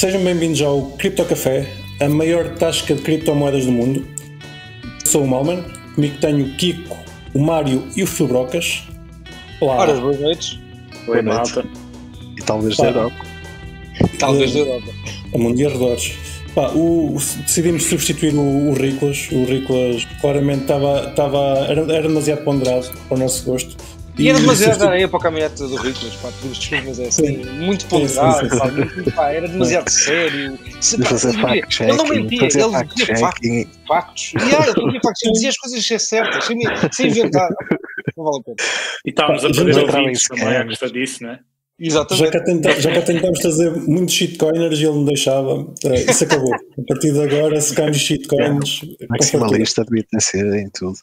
sejam bem-vindos ao Cripto Café, a maior tasca de criptomoedas do mundo. Sou o Malman, comigo tenho o Kiko, o Mário e o Fibrocas. Olá. Ora, boas noites. Oi, malta. E talvez da Europa. Talvez da Europa. A mundo de arredores. Pá, o, decidimos substituir o, o Riclas. O Riclas claramente estava, estava, era, era demasiado ponderado para o nosso gosto. E era demasiado areia para o caminhonete do Riclas, pá, pedimos desculpas, mas é assim, muito ponderado, era demasiado sério. Se, pá, ele, ele não mentia, ele dizia factos. factos. E ah, ele tinha factos, ele dizia as coisas ser certas, sem, sem inventar. Não vale a pena. E estávamos a perder ouvintes também à custa disso, não é? Exatamente. Já que, tenta, já tentámos trazer muitos shitcoiners e ele não deixava, eh, isso acabou. A partir de agora, se caem shitcoins. Maximalista devia ter sido em tudo.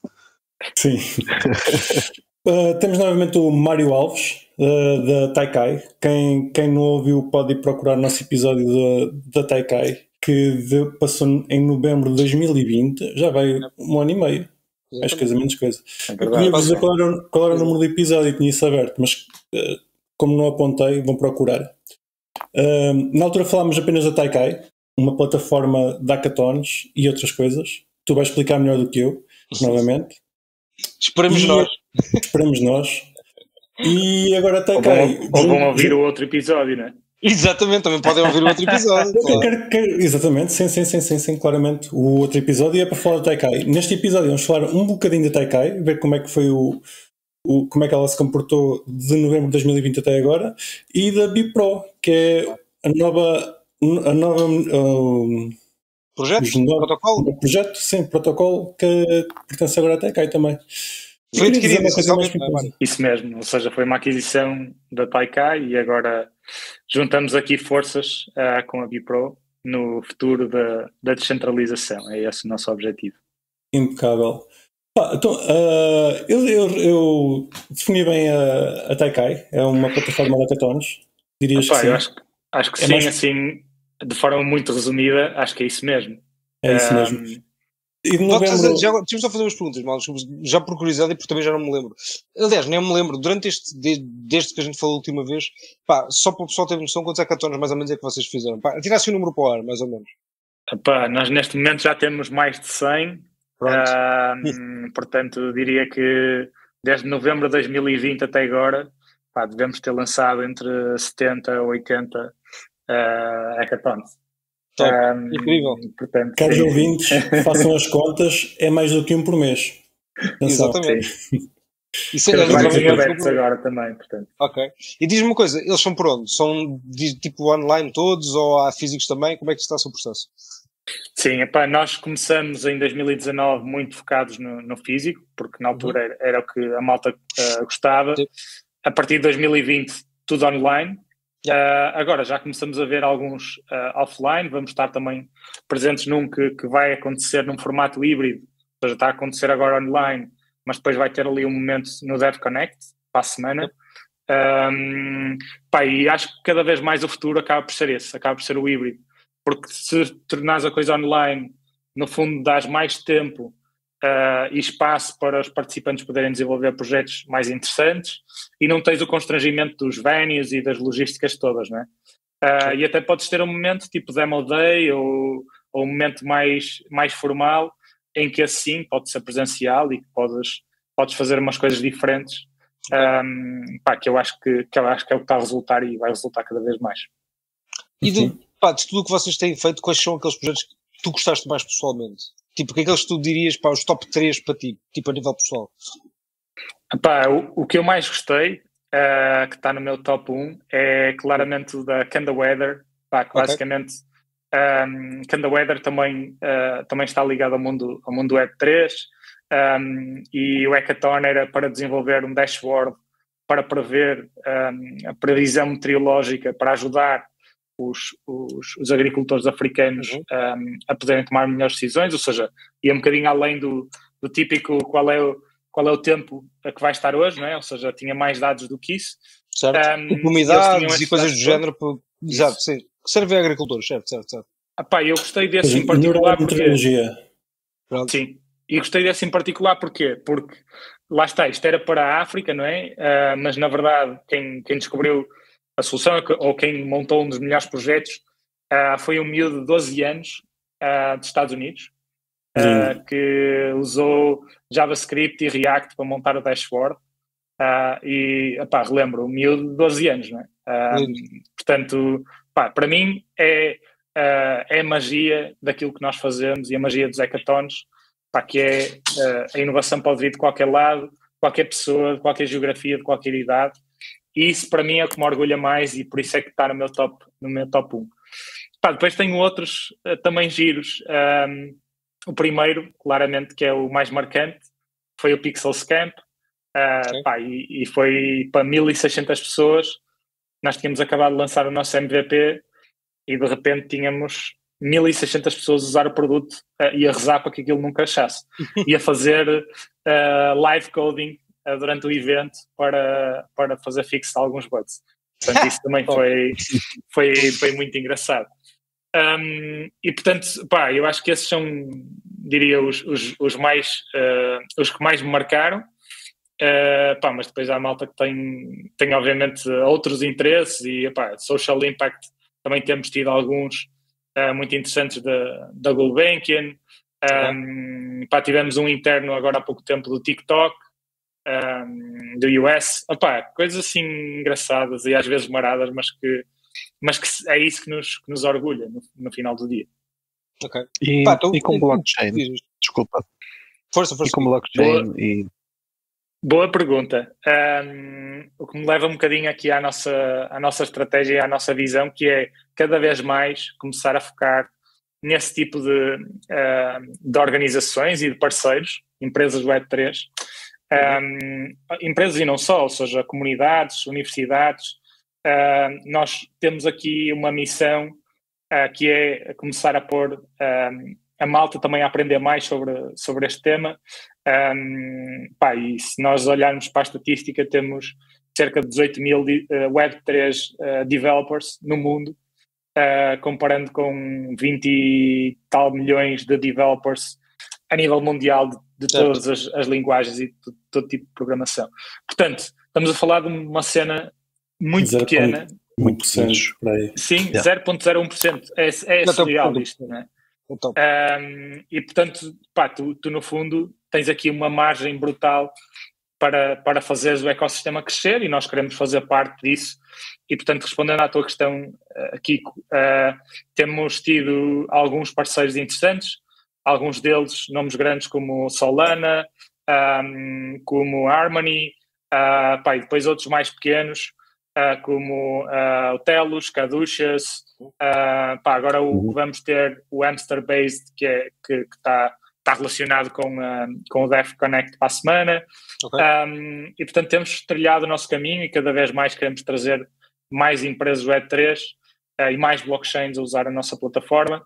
Sim. uh, temos novamente o Mário Alves, uh, da Taikai. Quem, quem não ouviu pode ir procurar o nosso episódio da Taikai, que de, passou em novembro de 2020, já vai um ano e meio. Acho que é menos coisa. É eu queria dizer qual era, qual era o número do episódio e tinha isso aberto, mas uh, como não apontei, vão procurar. Na altura falámos apenas da Taikai, uma plataforma de hackathons e outras coisas. Tu vais explicar melhor do que eu, novamente. Esperemos e, nós. Esperemos nós. E agora a Taikai. Ou vão, ou vão ouvir o outro episódio, não é? Exatamente, também podem ouvir o outro episódio. claro. quero, quero, exatamente, sim, sim, sim, sim, sim, claramente. O outro episódio é para falar da Taikai. Neste episódio vamos falar um bocadinho da Taikai, ver como é que foi o, o, como é que ela se comportou de novembro de 2020 até agora, e da Bipro, que é a nova. A nova um, projeto? Novo, protocolo? Projeto, sim, protocolo que pertence agora até Taikai também. Foi adquirido Isso mesmo, ou seja, foi uma aquisição da Taikai e agora juntamos aqui forças uh, com a Bipro no futuro da, da descentralização. É esse o nosso objetivo. Impecável. então, uh, eu, eu, eu, defini bem a, a Taikai, é uma plataforma de hackathons. Dirias Epá, que sim? Acho, acho que é sim, mais... assim, de forma muito resumida, acho que é isso mesmo. É isso mesmo. E de novembro... já, deixa-me só fazer umas perguntas, mal, já por curiosidade e porque também já não me lembro. Aliás, nem me lembro, durante este, desde que a gente falou a última vez, pá, só para o pessoal ter noção quantos hackathons mais ou menos é que vocês fizeram. Pá, tirasse o número para o ar, mais ou menos. Epá, nós neste momento já temos mais de 100, uh, portanto diria que desde novembro de 2020 até agora, pá, devemos ter lançado entre 70 e 80 uh, hackathons. Top. Um, Incrível. Portanto, Caros ouvintes, façam as contas, é mais do que um por mês. Atenção. Exatamente. Isso é mais abertos agora também, portanto. Ok. E diz-me uma coisa, eles são por onde? São de, tipo online todos ou há físicos também? Como é que está o seu processo? Sim, epá, nós começamos em 2019 muito focados no, no físico, porque na altura uhum. era, era, o que a malta uh, gostava. Sim. A partir de 2020, tudo online. Uh, agora já começamos a ver alguns uh, offline, vamos estar também presentes num que, que, vai acontecer num formato híbrido, ou seja, está a acontecer agora online, mas depois vai ter ali um momento no Dev Connect para a semana. Um, pá, e acho que cada vez mais o futuro acaba por ser esse, acaba por ser o híbrido, porque se tornares a coisa online, no fundo dás mais tempo uh, e espaço para os participantes poderem desenvolver projetos mais interessantes e não tens o constrangimento dos venues e das logísticas todas, não é? Uh, e até podes ter um momento tipo demo day ou, ou um momento mais, mais formal em que assim pode ser presencial e que podes, podes fazer umas coisas diferentes um, pá, que, eu acho que, que eu acho que é o que está a resultar e vai resultar cada vez mais. E de, pá, de tudo o que vocês têm feito, quais são aqueles projetos que tu gostaste mais pessoalmente? Tipo, o que é que eles tu dirias para os top 3 para ti, tipo a nível pessoal? Epá, o, o que eu mais gostei, uh, que está no meu top 1, é claramente o da Kanda Weather, pá, que okay. basicamente um, Kanda Weather também, uh, também está ligado ao mundo, ao mundo Web 3 um, e o Hackathon era para desenvolver um dashboard para prever um, a previsão meteorológica, para ajudar os, os, os agricultores africanos uhum. um, a poderem tomar melhores decisões, ou seja, ia um bocadinho além do, do típico qual é, o, qual é o tempo a que vai estar hoje, não é? ou seja, tinha mais dados do que isso. Certo, um, umidades e coisas do género, por... exato, sim, que servem a agricultores, certo, certo, certo. Epá, eu gostei desse em particular porque... Sim, e gostei desse em particular porquê? Porque, lá está, isto era para a África, não é? Uh, mas na verdade quem, quem descobriu a solução, ou quem montou um dos melhores projetos, uh, foi um miúdo de 12 anos uh, dos Estados Unidos uh, que usou JavaScript e React para montar o dashboard. e, epá, relembro, um miúdo de 12 anos, não é? portanto, pá, para mim é, é a magia daquilo que nós fazemos e a magia dos hackathons, pá, que é a inovação pode vir de qualquer lado, qualquer pessoa, de qualquer geografia, de qualquer idade. E isso para mim é o que me orgulha mais e por isso é que está no meu top, no meu top 1. Pá, depois tenho outros uh, também giros. Um, o primeiro, claramente, que é o mais marcante, foi o Pixel Scamp. Uh, pá, e, e, foi para 1600 pessoas. Nós tínhamos acabado de lançar o nosso MVP e de repente tínhamos 1600 pessoas a usar o produto uh, e a rezar para que aquilo nunca achasse. e a fazer uh, live coding durante o evento para, para fazer fixo de alguns bugs. Portanto, isso também foi, foi, foi muito engraçado. Um, e portanto, pá, eu acho que esses são, diria, os, os, os mais, os que mais me marcaram. Uh, pá, mas depois há malta que tem, tem obviamente outros interesses e pá, social impact também temos tido alguns uh, muito interessantes da, da Gulbenkian. Um, pá, tivemos um interno agora há pouco tempo do TikTok, um, do US. Opá, coisas assim engraçadas e às vezes maradas, mas que, mas que é isso que nos, que nos orgulha no, no final do dia. Ok. E, pá, tô, e com blockchain, desculpa. Força, força. E com blockchain Boa. e Boa pergunta. Um, o que me leva um bocadinho aqui à nossa, à nossa estratégia e à nossa visão, que é cada vez mais começar a focar nesse tipo de, uh, de organizações e de parceiros, empresas Web3, um, empresas e não só, ou seja, comunidades, universidades. Uh, nós temos aqui uma missão uh, que é começar a pôr a malta também a aprender mais sobre, sobre este tema. Um, pá, e se nós olharmos para a estatística, temos cerca de 18 mil uh, Web3 uh, developers no mundo, uh, comparando com 20 e tal milhões de developers a nível mundial de, de todas as, as, linguagens e de, todo tipo de programação. Portanto, estamos a falar de uma cena muito 0. pequena. Muito pequeno, Sim, yeah. 0.01%. É, é surreal isto, não é? Um, e portanto, pá, tu, tu, no fundo tens aqui uma margem brutal para, para fazeres o ecossistema crescer e nós queremos fazer parte disso. E portanto, respondendo à tua questão, uh, Kiko, uh, temos tido alguns parceiros interessantes, alguns deles nomes grandes como Solana, um, como Harmony, uh, pá, e depois outros mais pequenos, uh, como uh, o Telos, Caduchas, Uh, pá, agora o, uhum. vamos ter o Hamster Based, que é, que está tá relacionado com, uh, com o Def Connect para a semana. Okay. Um, e portanto temos trilhado o nosso caminho e cada vez mais queremos trazer mais empresas Web3 uh, e mais blockchains a usar a nossa plataforma,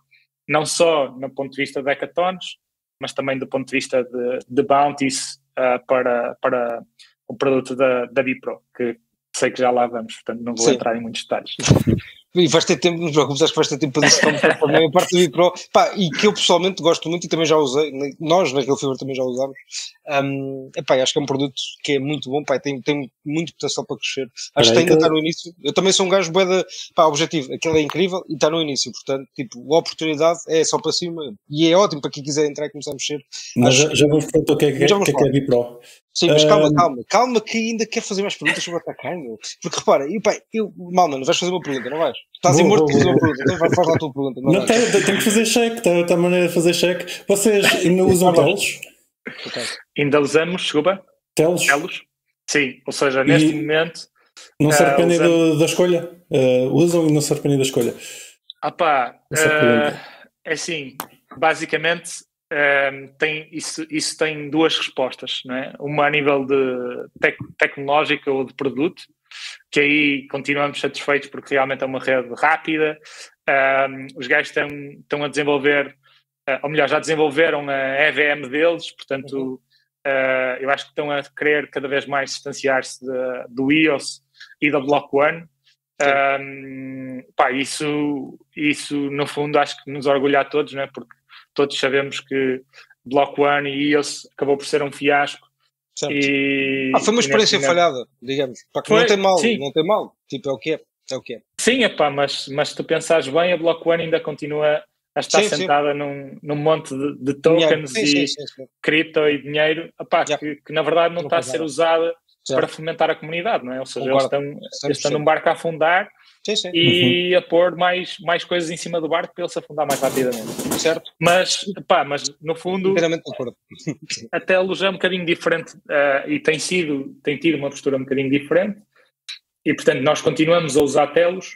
não só no ponto de vista de hackathons, mas também do ponto de vista de, de bounties uh, para, para o produto da, da Bipro, que sei que já lá vamos, portanto não vou Sim. entrar em muitos detalhes. E vais ter tempo, não preocupes, acho que vais ter tempo para dizer para a parte do Bipro. Pá, e que eu pessoalmente gosto muito e também já usei, nós na Real Fever também já usámos. Um, epá, acho que é um produto que é muito bom, pá, tem, tem muito potencial para crescer. Acho que ainda está no início. Eu também sou um gajo bué pá, objetivo. Aquele é incrível e está no início, portanto, tipo, a oportunidade é só para cima e é ótimo para quem quiser entrar e começar a mexer. Mas acho, já, já vamos perguntar o que é que, é, que, é, que é Bipro. Sim, mas calma, um... calma, calma que ainda quer fazer mais perguntas sobre o atacar, meu. Porque repara, eu, pá, eu, mal, mano, vais fazer uma pergunta, não vais? Estás vou, morto, fazer uma pergunta, então faz lá a tua pergunta. Não, não tem, tem, que fazer cheque, tem outra maneira de fazer cheque. Vocês ainda usam telos? Ainda usamos, desculpa? Telos? Telos, sim, ou seja, neste e momento. Não se arrependem uh, usamos... da escolha? Uh, usam e não se arrependem da escolha? Ah pá, uh, é assim, basicamente um, tem, isso, isso tem duas respostas, não é? Uma a nível de tec tecnológica ou de produto, que aí continuamos satisfeitos porque realmente é uma rede rápida. Um, os gajos estão, estão a desenvolver, uh, ou melhor, já desenvolveram a EVM deles, portanto, uh, eu acho que estão a querer cada vez mais distanciar-se do EOS e da Block One. Um, pá, isso, isso, no fundo, acho que nos orgulha a todos, não é? porque todos sabemos que Block One e EOS acabou por ser um fiasco. E, ah, foi uma experiência falhada, digamos. Foi, não tem mal, sim. não tem mal. Tipo, é o que é. É o que é. Sim, epá, mas, mas se tu pensares bem, a Block One ainda continua a estar sim, sentada sim. Num, num monte de, de tokens e cripto e dinheiro epá, yeah. que, que, na verdade não, não está a ser usada para fomentar a comunidade, não é? Ou seja, eles estão, eles estão num barco a afundar Sim, sim. e uhum. a pôr mais, mais coisas em cima do barco para ele se afundar mais rapidamente. Certo? Mas, pá, mas no fundo, até a luz é um bocadinho diferente uh, e tem sido, tem tido uma postura um bocadinho diferente e portanto nós continuamos a usar telos.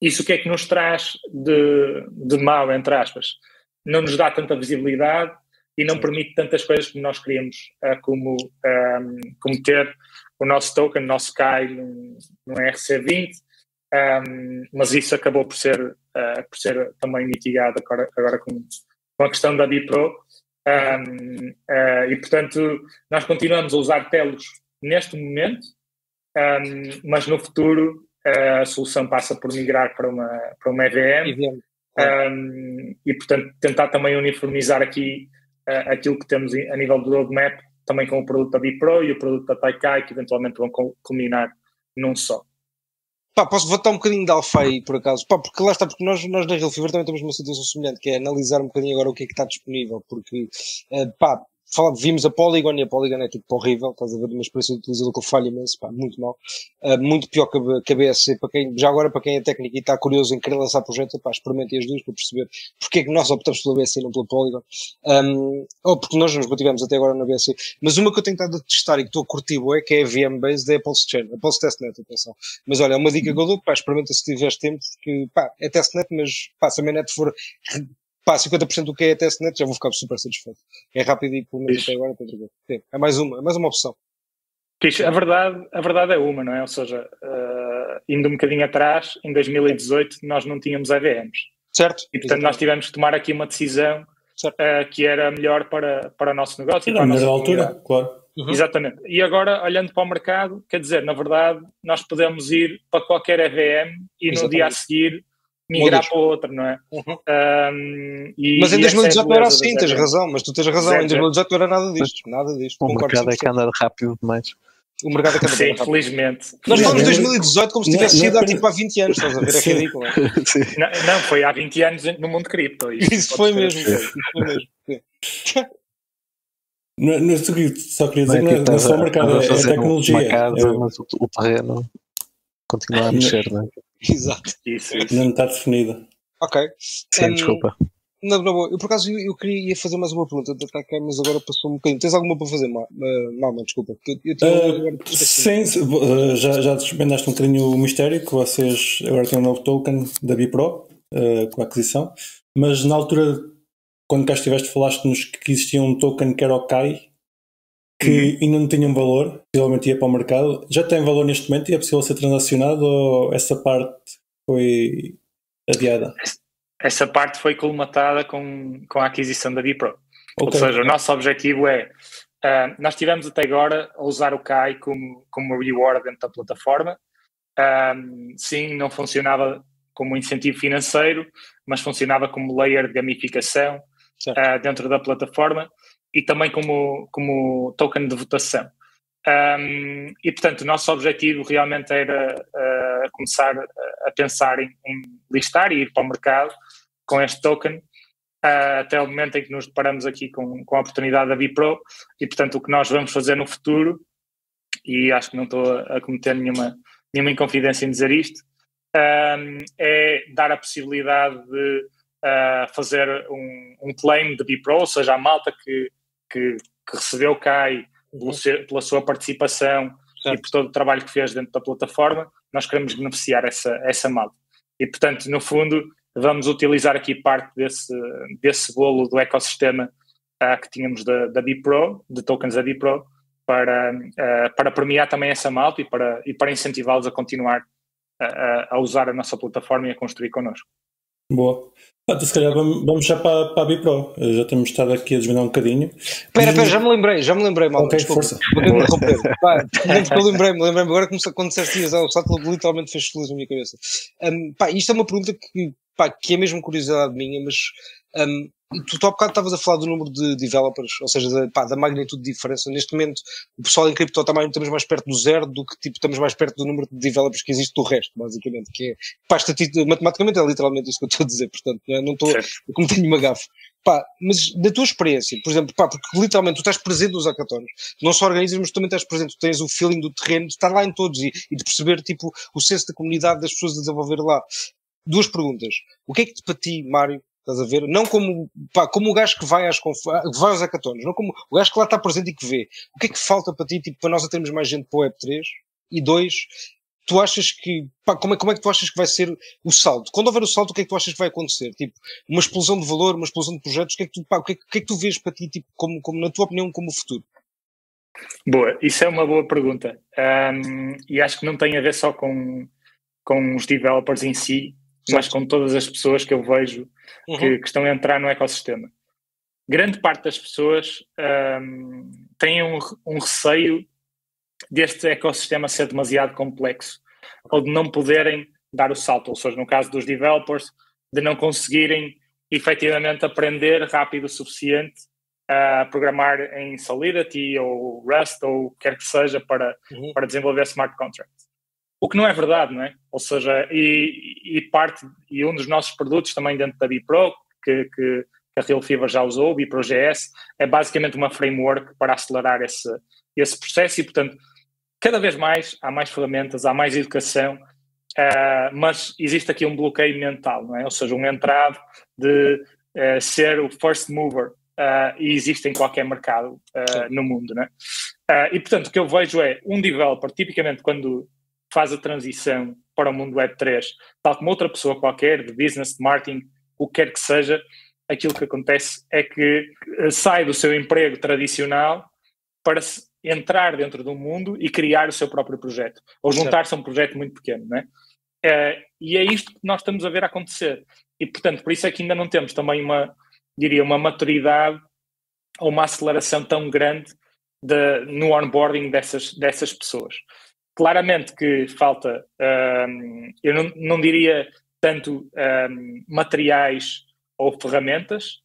Isso o que é que nos traz de, de mal, entre aspas? Não nos dá tanta visibilidade e não permite tantas coisas como nós queríamos, uh, como, um, ehm, como ter o nosso token, o nosso CAI num, num RC20, um, mas isso acabou por ser, uh, por ser também mitigado agora, agora com, com a questão da Bipro. Um, uh, ah, e, portanto, nós continuamos a usar telos neste momento, um, mas no futuro uh, a solução passa por migrar para uma, para uma EVM. e, portanto, tentar também uniformizar aqui aquilo que temos a nível do roadmap, também com o produto da Bipro e o produto da Taikai, que eventualmente vão culminar num só. Pá, posso votar um bocadinho de alfa aí, por acaso. Pá, porque lá está, porque nós, nós na Real Fever também temos uma situação semelhante, que é analisar um bocadinho agora o que é que está disponível, porque, uh, pá, vimos a Polygon e a Polygon é tipo horrível, estás a ver uma experiência de utilizador que eu falho imenso, pá, muito mal. Uh, muito pior que a, BSC, para quem, já agora para quem é técnico e está curioso em querer lançar projetos, pá, experimentem as duas para perceber porque é que nós optamos pela BSC e não pela Polygon. Um, ou porque nós nos mantivemos até agora na BSC. Mas uma que eu tenho estado a testar e que estou a curtir é que é a VM Base da Pulse Chain, a Pulse Testnet, atenção. Mas olha, é uma dica que eu dou, pá, experimenta se tiveres tempo, que, pá, é testnet, mas, pá, se a mainnet for pá, 50% do que é testnet, já vou ficar super satisfeito. É rápido e pelo menos até agora está tranquilo. É mais uma, é mais uma opção. a verdade, a verdade é uma, não é? Ou seja, uh, indo um bocadinho atrás, em 2018 nós não tínhamos EVMs. Certo. E portanto Exatamente. nós tivemos que tomar aqui uma decisão uh, que era melhor para, para o nosso negócio. E na altura, claro. Uhum. Exatamente. E agora, olhando para o mercado, quer dizer, na verdade, nós podemos ir para qualquer EVM e Exatamente. no dia a seguir migrar para outra, não é? Uhum. Um, e, mas em 2018 é não era assim, tens razão, mas tu tens razão, em 2018 não era nada disto, nada disto. O mercado é que anda rápido demais. O mercado é que anda Sim, rápido. Infelizmente. Nós falamos de 2018 como se tivesse sido há tipo há 20 anos, estás a ver? É ridículo. Não, não, foi há 20 anos no mundo cripto. Isso, isso foi mesmo, isso foi mesmo. Não, não, só queria dizer que não, não é só o mercado, é a tecnologia. Uma casa, é. mas o, o terreno continua a mexer, não é? Exato. Isso, isso. Não está definida. Ok. Sim, um, desculpa. Não, não, eu por acaso eu, eu queria fazer mais uma pergunta, mas agora passou um bocadinho. Tens alguma para fazer, Malma? Desculpa. Eu, eu uh, sim, uh, já, já desvendaste um bocadinho o mistério que vocês agora têm um novo token da Bipro uh, com a aquisição, mas na altura, quando cá estiveste, falaste-nos que existia um token que era o KAI, que uhum. ainda não tinha um valor, possivelmente ia para o mercado. Já tem valor neste momento e é possível ser transacionado ou essa parte foi adiada? Essa parte foi colmatada com, com a aquisição da Bipro. Okay. Ou seja, o nosso objetivo é. Uh, nós tivemos até agora a usar o KAI como, como reward dentro da plataforma. Uh, sim, não funcionava como incentivo financeiro, mas funcionava como layer de gamificação uh, dentro da plataforma e também como, como token de votação. Um, e, portanto, o nosso objetivo realmente era uh, começar a pensar em, em, listar e ir para o mercado com este token, uh, até o momento em que nos deparamos aqui com, com a oportunidade da Bipro. E, portanto, o que nós vamos fazer no futuro, e acho que não estou a cometer nenhuma, nenhuma inconfidência em dizer isto, um, é dar a possibilidade de uh, fazer um, um claim de Bipro, ou seja, a malta que que, que recebeu CAI uhum. pela sua participação certo. e por todo o trabalho que fez dentro da plataforma, nós queremos beneficiar essa, essa malta. E, portanto, no fundo, vamos utilizar aqui parte desse, desse bolo do ecossistema uh, que tínhamos da, da Bipro, de tokens da Bipro, para, uh, para premiar também essa malta e para, e para incentivá-los a continuar a, a usar a nossa plataforma e a construir connosco. Boa. Ah, então, se calhar vamos já para, para a Bipro. Já temos estado aqui a desvendar um bocadinho. Espera, espera, já me lembrei, já me lembrei, mal. Ok, desculpa. força. eu lembrei-me, lembrei-me agora começou, quando disseste isso, o Sattler literalmente fez feliz na minha cabeça. Um, pá, isto é uma pergunta que pá, que é mesmo curiosidade minha, mas um, tu, tu há bocado estavas a falar do número de developers, ou seja, da, pá, da magnitude de diferença. Neste momento, o pessoal em cripto está mais, estamos mais perto do zero do que tipo, estamos mais perto do número de developers que existe do resto, basicamente. Que é, pá, matematicamente é literalmente isso que eu estou a dizer, portanto, não estou a cometer nenhuma gafe. Pá, mas da tua experiência, por exemplo, pá, porque literalmente tu estás presente nos hackathons, não só organizas, mas tu também estás presente, tu tens o feeling do terreno de estar lá em todos e, e de perceber, tipo, o senso da comunidade das pessoas a desenvolver lá. Duas perguntas. O que é que para ti, Mário, Estás a ver? Não como, pá, como o gajo que vai, às que vai aos hackathons, não como o gajo que lá está presente e que vê. O que é que falta para ti, tipo, para nós termos mais gente para o Web3? E dois, tu achas que, pá, como é, como é que tu achas que vai ser o salto? Quando houver o salto, o que é que tu achas que vai acontecer? Tipo, uma explosão de valor, uma explosão de projetos, o que é que tu, pá, o que é, que, é que tu vês para ti, tipo, como, como, na tua opinião, como o futuro? Boa, isso é uma boa pergunta. Um, e acho que não tem a ver só com, com os developers em si, mas com todas as pessoas que eu vejo uhum. que, que, estão a entrar no ecossistema. Grande parte das pessoas um, têm um, um receio deste ecossistema ser demasiado complexo ou de não poderem dar o salto, ou seja, no caso dos developers, de não conseguirem efetivamente aprender rápido o suficiente a programar em Solidity ou Rust ou quer que seja para, uhum. para desenvolver smart contracts. O que não é verdade, não é? Ou seja, e, e parte, e um dos nossos produtos também dentro da Bipro, que, que, a Real Fever já usou, o BiProGS, é basicamente uma framework para acelerar esse, esse processo e, portanto, cada vez mais há mais ferramentas, há mais educação, uh, mas existe aqui um bloqueio mental, não é? Ou seja, um entrave de uh, ser o first mover uh, e existe em qualquer mercado no mundo, não é? e, portanto, o que eu vejo é um developer, tipicamente quando faz a transição para o mundo Web 3, tal como outra pessoa qualquer, de business, de marketing, o que quer que seja, aquilo que acontece é que eh, sai do seu emprego tradicional para entrar dentro do mundo e criar o seu próprio projeto, ou juntar-se a um projeto muito pequeno, não é? é? E é isto que nós estamos a ver acontecer. E, portanto, por isso é que ainda não temos também uma, diria, uma maturidade ou uma aceleração tão grande de, no onboarding dessas, dessas pessoas. Claramente que falta, um, eu não, não diria tanto um, materiais ou ferramentas,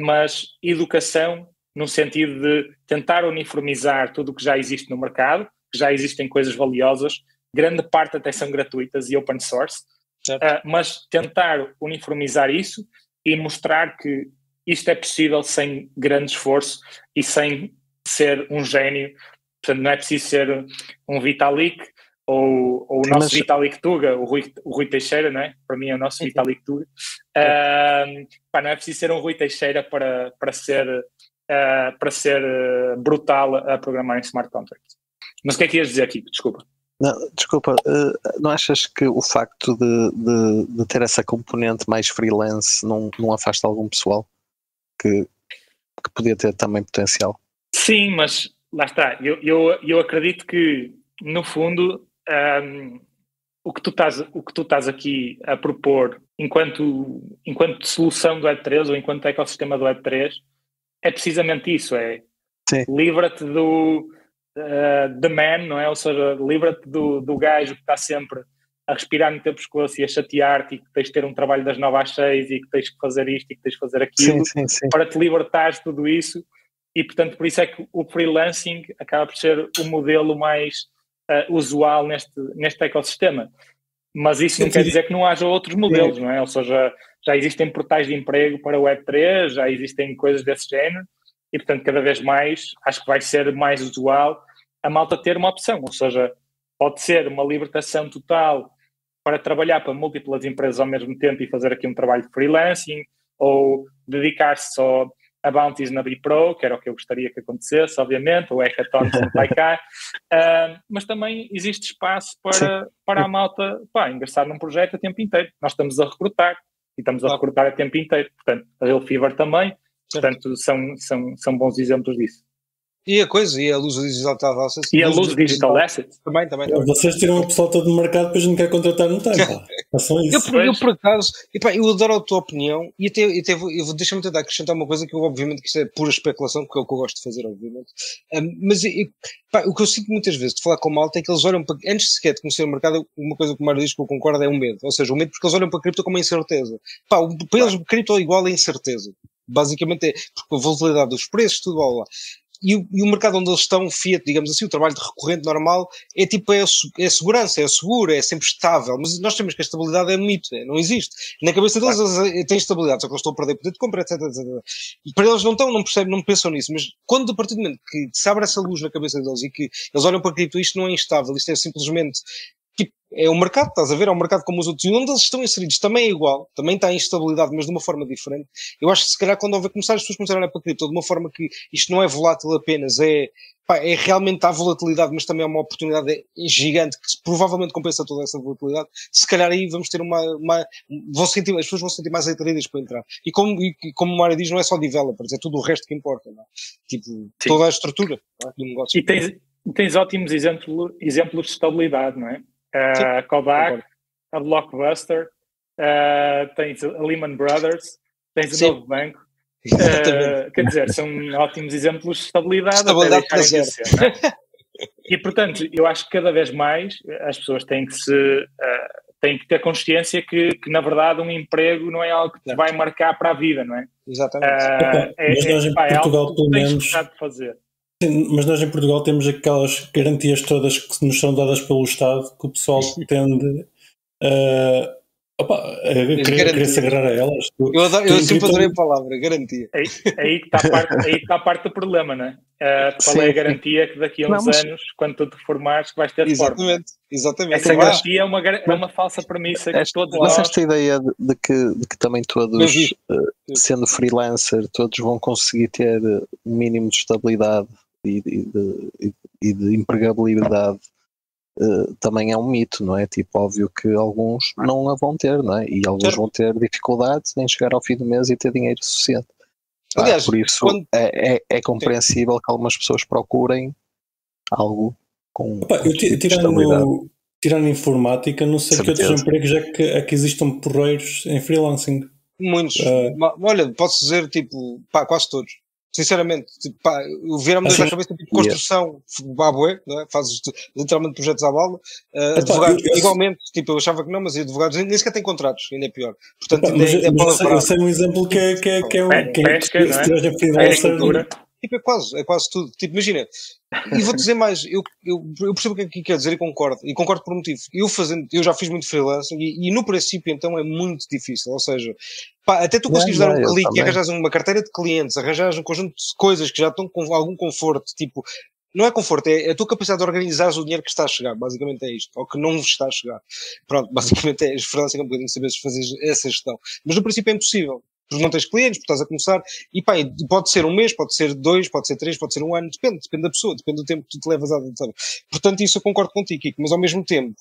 mas educação no sentido de tentar uniformizar tudo o que já existe no mercado, que já existem coisas valiosas, grande parte até são gratuitas e open source, uh, mas tentar uniformizar isso e mostrar que isto é possível sem grande esforço e sem ser um gênio Portanto, não é preciso ser um Vitalik ou, ou o nosso Mas... Vitalik Tuga, o Rui, o Rui Teixeira, não é? Para mim é o nosso Vitalik Tuga. Uh, pá, não é preciso ser um Rui Teixeira para, para ser, uh, para ser uh, brutal a programar em smart contracts. Mas o que é que ias dizer aqui? Desculpa. Não, desculpa, uh, não achas que o facto de, de, de, ter essa componente mais freelance não, não afasta algum pessoal que, que podia ter também potencial? Sim, mas lá está, eu, eu, eu acredito que, no fundo, um, o, que tu estás, o que tu estás aqui a propor enquanto, enquanto solução do Web3 ou enquanto ecossistema do Web3 é precisamente isso, é livra-te do uh, the man, não é? Ou seja, livra-te do, do gajo que está sempre a respirar no teu pescoço e a chatear-te e que tens de ter um trabalho das nove às seis e que tens que fazer isto e que tens de fazer aquilo sim, sim, sim. para te libertares de tudo isso e portanto por isso é que o freelancing acaba por ser o modelo mais uh, usual neste, neste ecossistema. Mas isso não quer dizer que não haja outros modelos, não é? Ou seja, já existem portais de emprego para o Web3, já existem coisas desse género, e portanto cada vez mais acho que vai ser mais usual a malta ter uma opção, ou seja, pode ser uma libertação total para trabalhar para múltiplas empresas ao mesmo tempo e fazer aqui um trabalho de freelancing, ou dedicar-se só a bounties na Bipro, que era o que eu gostaria que acontecesse, obviamente, o hackathon não vai cá, uh, mas também existe espaço para, para a malta pá, ingressar num projeto a tempo inteiro. Nós estamos a recrutar e estamos a recrutar a tempo inteiro. Portanto, a Real Fever também, portanto, são, são, são bons exemplos disso. E a coisa, e a luz digital assets. E a luz digital assets. Também, também. Vocês tiram o pessoal todo no mercado, depois não quer contratar no tempo. isso. Eu, eu, por acaso, epá, eu adoro a tua opinião e até, até vou, eu vou, deixa-me tentar acrescentar uma coisa que eu, obviamente, que isto é pura especulação, porque é o que eu gosto de fazer, obviamente. Um, mas epá, o que eu sinto muitas vezes de falar com malta é que eles olham para, antes sequer de conhecer o mercado, uma coisa que o Mário diz que eu concordo é o medo. Ou seja, o medo porque eles olham para a cripto como uma incerteza. Pá, para eles, cripto é igual a incerteza. Basicamente é porque a volatilidade dos preços, tudo lá, lá e o, e o, mercado onde eles estão, Fiat, digamos assim, o trabalho de recorrente normal, é tipo, é, é segurança, é seguro, é sempre estável, mas nós temos que a estabilidade é um mito, é, não existe. Na cabeça deles eles têm estabilidade, só que eles estão a perder poder de compra, etc, etc. E para eles não estão, não percebem, não pensam nisso, mas quando a partir do momento que se abre essa luz na cabeça deles e que eles olham para cripto, isto não é instável, isto é simplesmente é o mercado, estás a ver? É um mercado como os outros. E onde eles estão inseridos também é igual, também está em instabilidade, mas de uma forma diferente. Eu acho que se calhar quando houver começar as pessoas começarem a olhar para a cripto de uma forma que isto não é volátil apenas, é, pá, é realmente a volatilidade, mas também é uma oportunidade gigante que provavelmente compensa toda essa volatilidade. Se calhar aí vamos ter uma, uma vão sentir, as pessoas vão se sentir mais atraídas para entrar. E como, e, como o Mário diz, não é só developers, é tudo o resto que importa, não é? Tipo, Sim. toda a estrutura é? do negócio. E tens, tens ótimos exemplos, exemplos de estabilidade, não é? A Kodak, a Blockbuster, uh, tens a Lehman Brothers, tens o Novo Banco. Uh, quer dizer, são ótimos exemplos de estabilidade. Estabilidade para ser, é? E portanto, eu acho que cada vez mais as pessoas têm que se uh, têm que ter consciência que, que, na verdade um emprego não é algo que te vai marcar para a vida, não é? Exatamente. Uh, é, Mas nós em é, Portugal, é pelo menos, de fazer. Sim, mas nós em Portugal temos aquelas garantias todas que nos são dadas pelo Estado que o pessoal tende a. Opa, a querer, querer se agarrar a elas. Eu, adoro, eu sempre adorei a palavra, garantia. Aí, aí, está a parte, aí está a parte do problema, não é? Uh, qual Sim. é a garantia que daqui a uns não, mas... anos, quando tu te reformares, vais ter Exatamente, exatamente. Essa garantia é uma, é uma falsa premissa que esta, todos mas nós... esta ideia de, de, que, de que também todos, uh, sendo freelancer, todos vão conseguir ter mínimo de estabilidade e, de, e de empregabilidade uh, também é um mito, não é? Tipo, óbvio que alguns não a vão ter, não é? E alguns vão ter dificuldades em chegar ao fim do mês e ter dinheiro suficiente. Aliás, ah, por isso quando... é, é, é, compreensível que algumas pessoas procurem algo com, Opa, eu tirando, tirando informática, não sei Certeza. que outros empregos é que, é que existam porreiros em freelancing. Muitos. Uh, Olha, posso dizer, tipo, pá, quase todos. Sinceramente, tipo, pá, vieram-me assim, à cabeça tipo construção, yeah. babué, não é? Fazes literalmente projetos à bola. Uh, advogados, eu, igualmente, tipo, eu achava que não, mas advogados nem sequer têm contratos, ainda é pior. Portanto, Epá, mas, é, é mas eu, sei, um exemplo que é, que é, que é, um, que é, que é, é, Tipo, é quase, é quase tudo. Tipo, imagina, e vou dizer mais, eu, eu, eu percebo o que é que quer dizer e concordo, e concordo por um motivo. Eu fazendo, eu já fiz muito freelancing e, e no princípio então é muito difícil, ou seja, pá, até tu consegues dar um clique e arranjas uma carteira de clientes, arranjas um conjunto de coisas que já estão com algum conforto, tipo, não é conforto, é, é a tua capacidade de organizar o dinheiro que está a chegar, basicamente é isto, ou que não está a chegar. Pronto, basicamente é, freelancing é um bocadinho saber fazer essa gestão. Mas no princípio é impossível porque não tens clientes, porque estás a começar, e pá, pode ser um mês, pode ser dois, pode ser três, pode ser um ano, depende, depende da pessoa, depende do tempo que tu te levas a sabe? Portanto, isso eu concordo contigo, Kiko, mas ao mesmo tempo,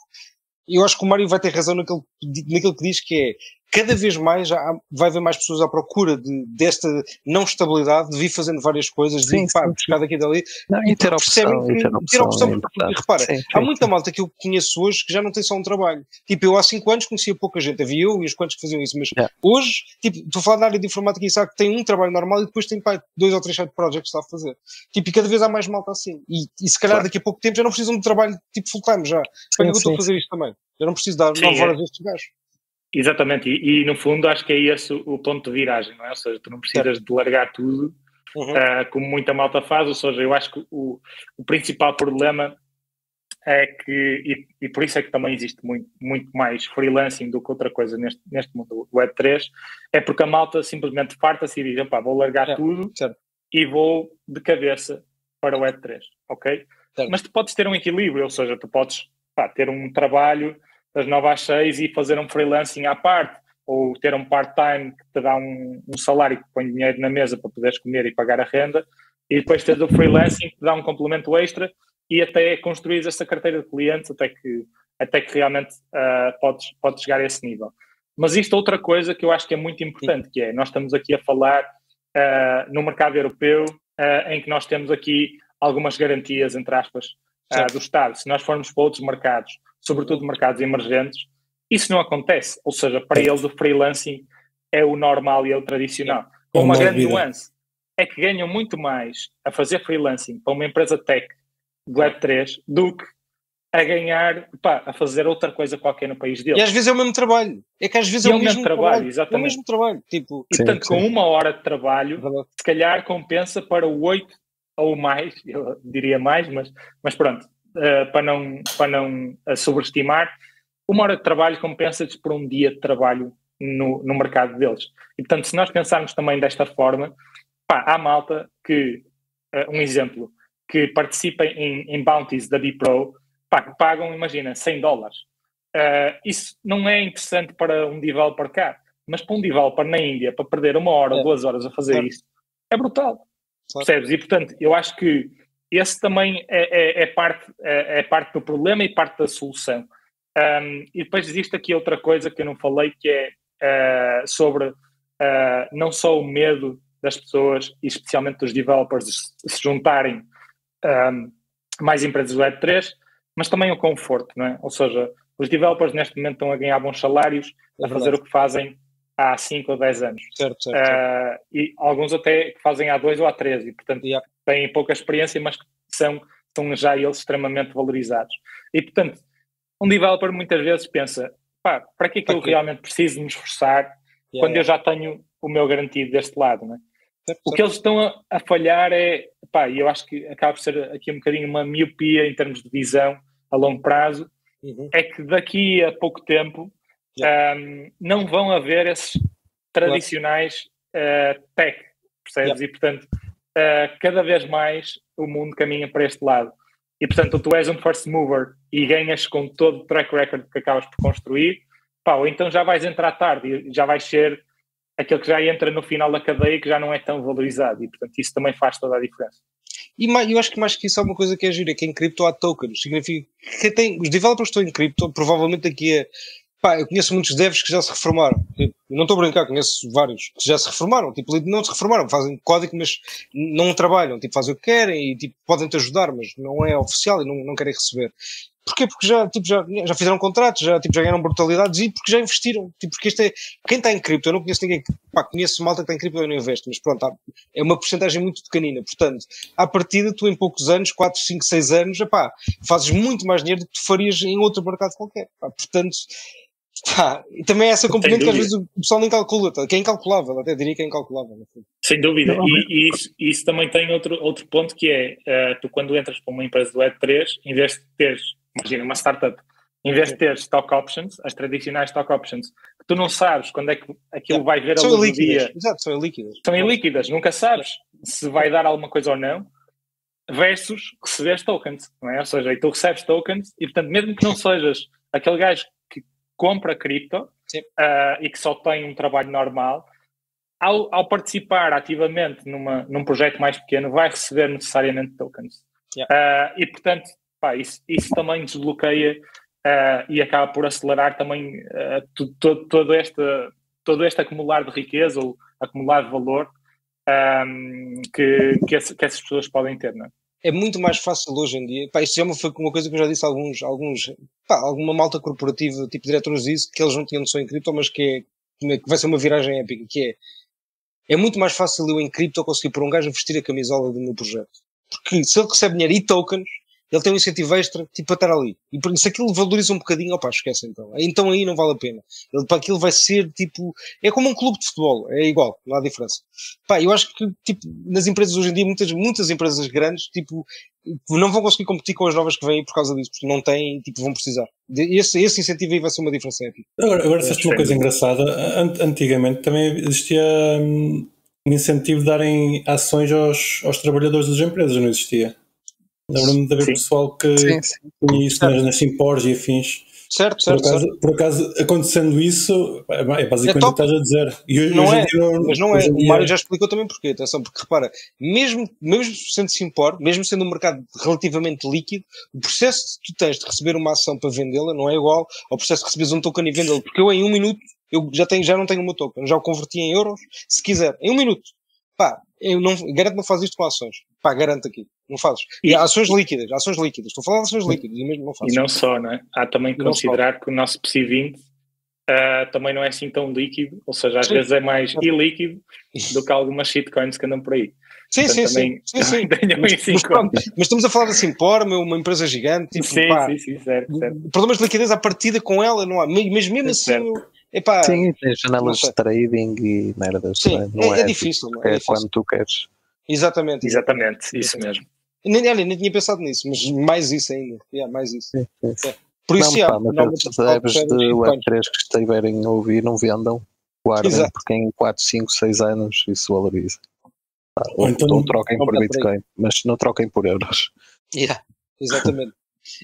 eu acho que o Mário vai ter razão naquilo, naquilo que diz que é cada vez mais há, vai haver mais pessoas à procura de, desta não estabilidade, de vir fazendo várias coisas, de ir pá, buscar daqui e dali. Não, e ter opção, que, ter opção, ter opção é porque, repara, sim, sim, há muita sim. malta que eu conheço hoje que já não tem só um trabalho. Tipo, eu há cinco anos conhecia pouca gente, havia eu e os quantos que faziam isso, mas yeah. hoje, tipo, estou a falar na área de informática e sabe que tem um trabalho normal e depois tem pá, dois ou três side projects que está a fazer. Tipo, e cada vez há mais malta assim. E, e se calhar claro. daqui a pouco tempo já não precisam de trabalho tipo full time já. Para que eu estou a fazer isto também? Eu não preciso dar nove horas a estes gajos. Exatamente, e, e, no fundo acho que é esse o, ponto de viragem, não é? Ou seja, tu não precisas de largar tudo, uhum. uh, como muita malta faz, ou seja, eu acho que o, o principal problema é que, e, e, por isso é que também existe muito, muito mais freelancing do que outra coisa neste, neste mundo do Web3, é porque a malta simplesmente farta-se e diz, pá, vou largar tudo certo. e vou de cabeça para o Web3, ok? Certo. Mas tu podes ter um equilíbrio, ou seja, tu podes pá, ter um trabalho das 9 às 6 e fazer um freelancing à parte, ou ter um part-time que te dá um, um, salário que põe dinheiro na mesa para poderes comer e pagar a renda, e depois tens o freelancing que te dá um complemento extra e até construir essa carteira de clientes até que, até que realmente uh, podes, podes chegar a esse nível. Mas isto é outra coisa que eu acho que é muito importante, que é, nós estamos aqui a falar uh, no mercado europeu, uh, em que nós temos aqui algumas garantias, entre aspas, do Estado. Se nós formos para outros mercados, sobretudo mercados emergentes, Isso não acontece. Ou seja, para é. eles o freelancing é o normal e é o tradicional. É uma grande vida. nuance é que ganham muito mais a fazer freelancing para uma empresa tech Web3 do que a ganhar, pá, a fazer outra coisa qualquer no país deles. E às vezes é o mesmo trabalho. É que às vezes é, é o, mesmo, trabalho, trabalho. Exatamente. É o mesmo trabalho. Tipo, e sim, portanto, sim. com uma hora de trabalho, se calhar compensa para o oito ou mais, eu diria mais, mas, mas pronto, uh, para não, para não uh, sobreestimar, uma hora de trabalho compensa-lhes por um dia de trabalho no, no mercado deles. E portanto, se nós pensarmos também desta forma, pá, há malta que, uh, um exemplo, que participa em, em bounties da Bipro, pá, que pagam, imagina, 100 dólares. Uh, isso não é interessante para um developer cá, mas para um developer na Índia, para perder uma hora ou é. duas horas a fazer claro. isso, é brutal. Claro. Percebes? E portanto, eu acho que esse também é, é, é parte, é, é, parte do problema e parte da solução. Um, e depois existe aqui outra coisa que eu não falei, que é uh, sobre uh, não só o medo das pessoas, e especialmente dos developers, se juntarem um, mais empresas Web3, mas também o conforto, não é? Ou seja, os developers neste momento estão a ganhar bons salários, é a fazer o que fazem há 5 ou 10 anos. Certo, certo, certo. Uh, e alguns até que fazem há 2 ou há 3, e portanto yeah. Têm pouca experiência, mas são, são já eles extremamente valorizados. E portanto, um developer muitas vezes pensa, pá, para que é que eu realmente preciso me esforçar yeah, quando yeah. eu já tenho o meu garantido deste lado, não é? O que eles estão a, a falhar é, pá, e eu acho que acaba por ser aqui um bocadinho uma miopia em termos de visão a longo prazo, uhum. é que daqui a pouco tempo yeah. um, não vão haver esses tradicionais uh, tech, percebes? E portanto, uh, cada vez mais o mundo caminha para este lado. E portanto, tu és um first mover e ganhas com todo o track record que acabas por construir, pá, ou então já vais entrar tarde e já vais ser aquele que já entra no final da cadeia que já não é tão valorizado e portanto isso também faz toda a diferença. E eu acho que mais que isso é uma coisa que é gira, que em cripto há tokens. Significa que tem, os developers estão em cripto, provavelmente aqui é. Pá, eu conheço muitos devs que já se reformaram. Eu não estou a brincar, conheço vários que já se reformaram. Tipo, não se reformaram, fazem código, mas não trabalham. Tipo, fazem o que querem e tipo, podem-te ajudar, mas não é oficial e não, não querem receber. Porquê? Porque já, tipo, já, já fizeram contratos, já, tipo, já ganharam brutalidades e porque já investiram. Tipo, porque este é, quem está em cripto, eu não conheço ninguém, pá, conheço malta que está em cripto e não investe, mas pronto, há, é uma porcentagem muito pequenina. Portanto, à partida, tu em poucos anos, 4, 5, 6 anos, epá, fazes muito mais dinheiro do que tu farias em outro mercado qualquer. Pá, portanto, pá, e também é essa componente que às vezes o pessoal nem calcula, tá? que é incalculável, até diria que é incalculável. Sem dúvida, e, e isso, isso, também tem outro, outro ponto que é, uh, tu quando entras para uma empresa do Web3, em vez de teres imagina uma startup, em vez de ter stock options, as tradicionais stock options, que tu não sabes quando é que aquilo vai ver a luz do dia. Exato, são ilíquidas. São ilíquidas, nunca sabes se vai dar alguma coisa ou não, versus receber tokens, não é? Ou seja, tu recebes tokens e, portanto, mesmo que não sejas aquele gajo compra cripto uh, e que só tem um trabalho normal, ao, ao, participar ativamente numa, num projeto mais pequeno, vai receber necessariamente tokens. Yeah. Uh, e, portanto, pá, isso, isso também desbloqueia uh, e acaba por acelerar também uh, todo, todo, este, todo este acumular de riqueza ou acumular de valor um, ehm, que, que, esse, que, essas pessoas podem ter, não é? É muito mais fácil hoje em dia. Pá, isto já foi uma coisa que eu já disse a alguns, alguns pá, alguma malta corporativa, tipo diretores disso, que eles não tinham noção em cripto, mas que, é, que vai ser uma viragem épica, que é é muito mais fácil eu em cripto conseguir por um gajo vestir a camisola do meu projeto. Porque se ele recebe dinheiro e tokens, ele tem um incentivo extra, tipo, para estar ali. E se aquilo valoriza um bocadinho, opá, esquece então. Então aí não vale a pena. Ele, para aquilo vai ser, tipo, é como um clube de futebol, é igual, não há diferença. Pá, eu acho que, tipo, nas empresas hoje em dia, muitas, muitas empresas grandes, tipo, não vão conseguir competir com as novas que vêm por causa disso, porque não têm, tipo, vão precisar. Esse, esse incentivo aí vai ser uma diferença épica. Agora, agora é, uma coisa engraçada. Antigamente também existia hum, um incentivo de darem ações aos, aos trabalhadores das empresas, não existia? Lembro-me de haver sim. pessoal que sim, sim. tinha isso simpores e afins. Certo, certo por, acaso, certo. por acaso, acontecendo isso, é, é basicamente é o que estás a dizer. E, não é, dia, mas não é. O Mário já explicou também porquê, atenção, porque repara, mesmo, mesmo sendo simpor, mesmo sendo um mercado relativamente líquido, o processo que tu tens de receber uma ação para vendê-la não é igual ao processo de receberes um token e vendê-lo, porque eu em um minuto, eu já, tenho, já não tenho o meu token, já o converti em euros, se quiser, em um minuto. Pá, eu não, garanto não faz isto com ações. Pá, garanto aqui. Não fazes. E, ações líquidas, ações líquidas. Estou a falar de ações líquidas e mesmo não fazes. E não só, não é? Há também que considerar que o nosso PSI 20 uh, também não é assim tão líquido, ou seja, às sim. vezes é mais ilíquido do que algumas shitcoins que andam por aí. Sim, Portanto, sim, também, sim, sim, sim. mas, mas, pronto, mas, estamos a falar de Simpor, uma empresa gigante. Tipo, sim, pá, sim, sim, certo, certo. Problemas de liquidez à partida com ela, não há. Mas mesmo é assim, eu, epá, sim, tem janelas de trading e merdas. Sim, é? Não é, é, é difícil. Tipo, é, é difícil. quando tu queres. Exatamente. Exatamente, isso mesmo. Nem, olha, nem tinha pensado nisso, mas mais isso ainda. Yeah, mais isso. Sim, sim. É. Por isso, não, pá, mas os devs de Web3 que estiverem a ouvir não vendam, guardem, Exato. porque em 4, 5, 6 anos isso valoriza. Ou, então, ou troquem por Bitcoin, mas não troquem por euros. Yeah, exatamente.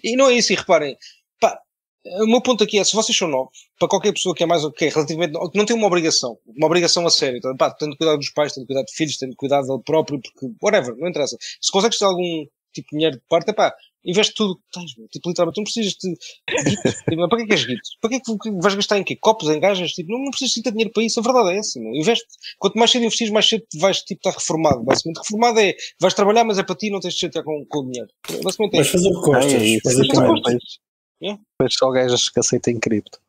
e não é isso, e reparem, pá, o meu ponto aqui é, se vocês são novos, para qualquer pessoa que é mais o que é, relativamente, não tem uma obrigação, uma obrigação a sério, então, pá, tendo cuidado dos pais, tendo cuidado de filhos, tendo cuidado dele próprio, porque, whatever, não interessa. Se consegues ter algum tipo de dinheiro de parte, é pá, investe tudo que tens, tipo, literalmente, tu não precisas de tipo, para que é que és guitos? Para que é que vais gastar em quê? Copos, em gajas? Tipo, não, não precisas de ter dinheiro para isso, a verdade é essa, não? investe. Quanto mais cedo investires, mais cedo vais, tipo, estar reformado, basicamente. Reformado é, vais trabalhar, mas é para ti, não tens de chatear com, com o dinheiro. Basicamente é Vais fazer costas. É fazer costas. Depois só gajas que aceitem cripto.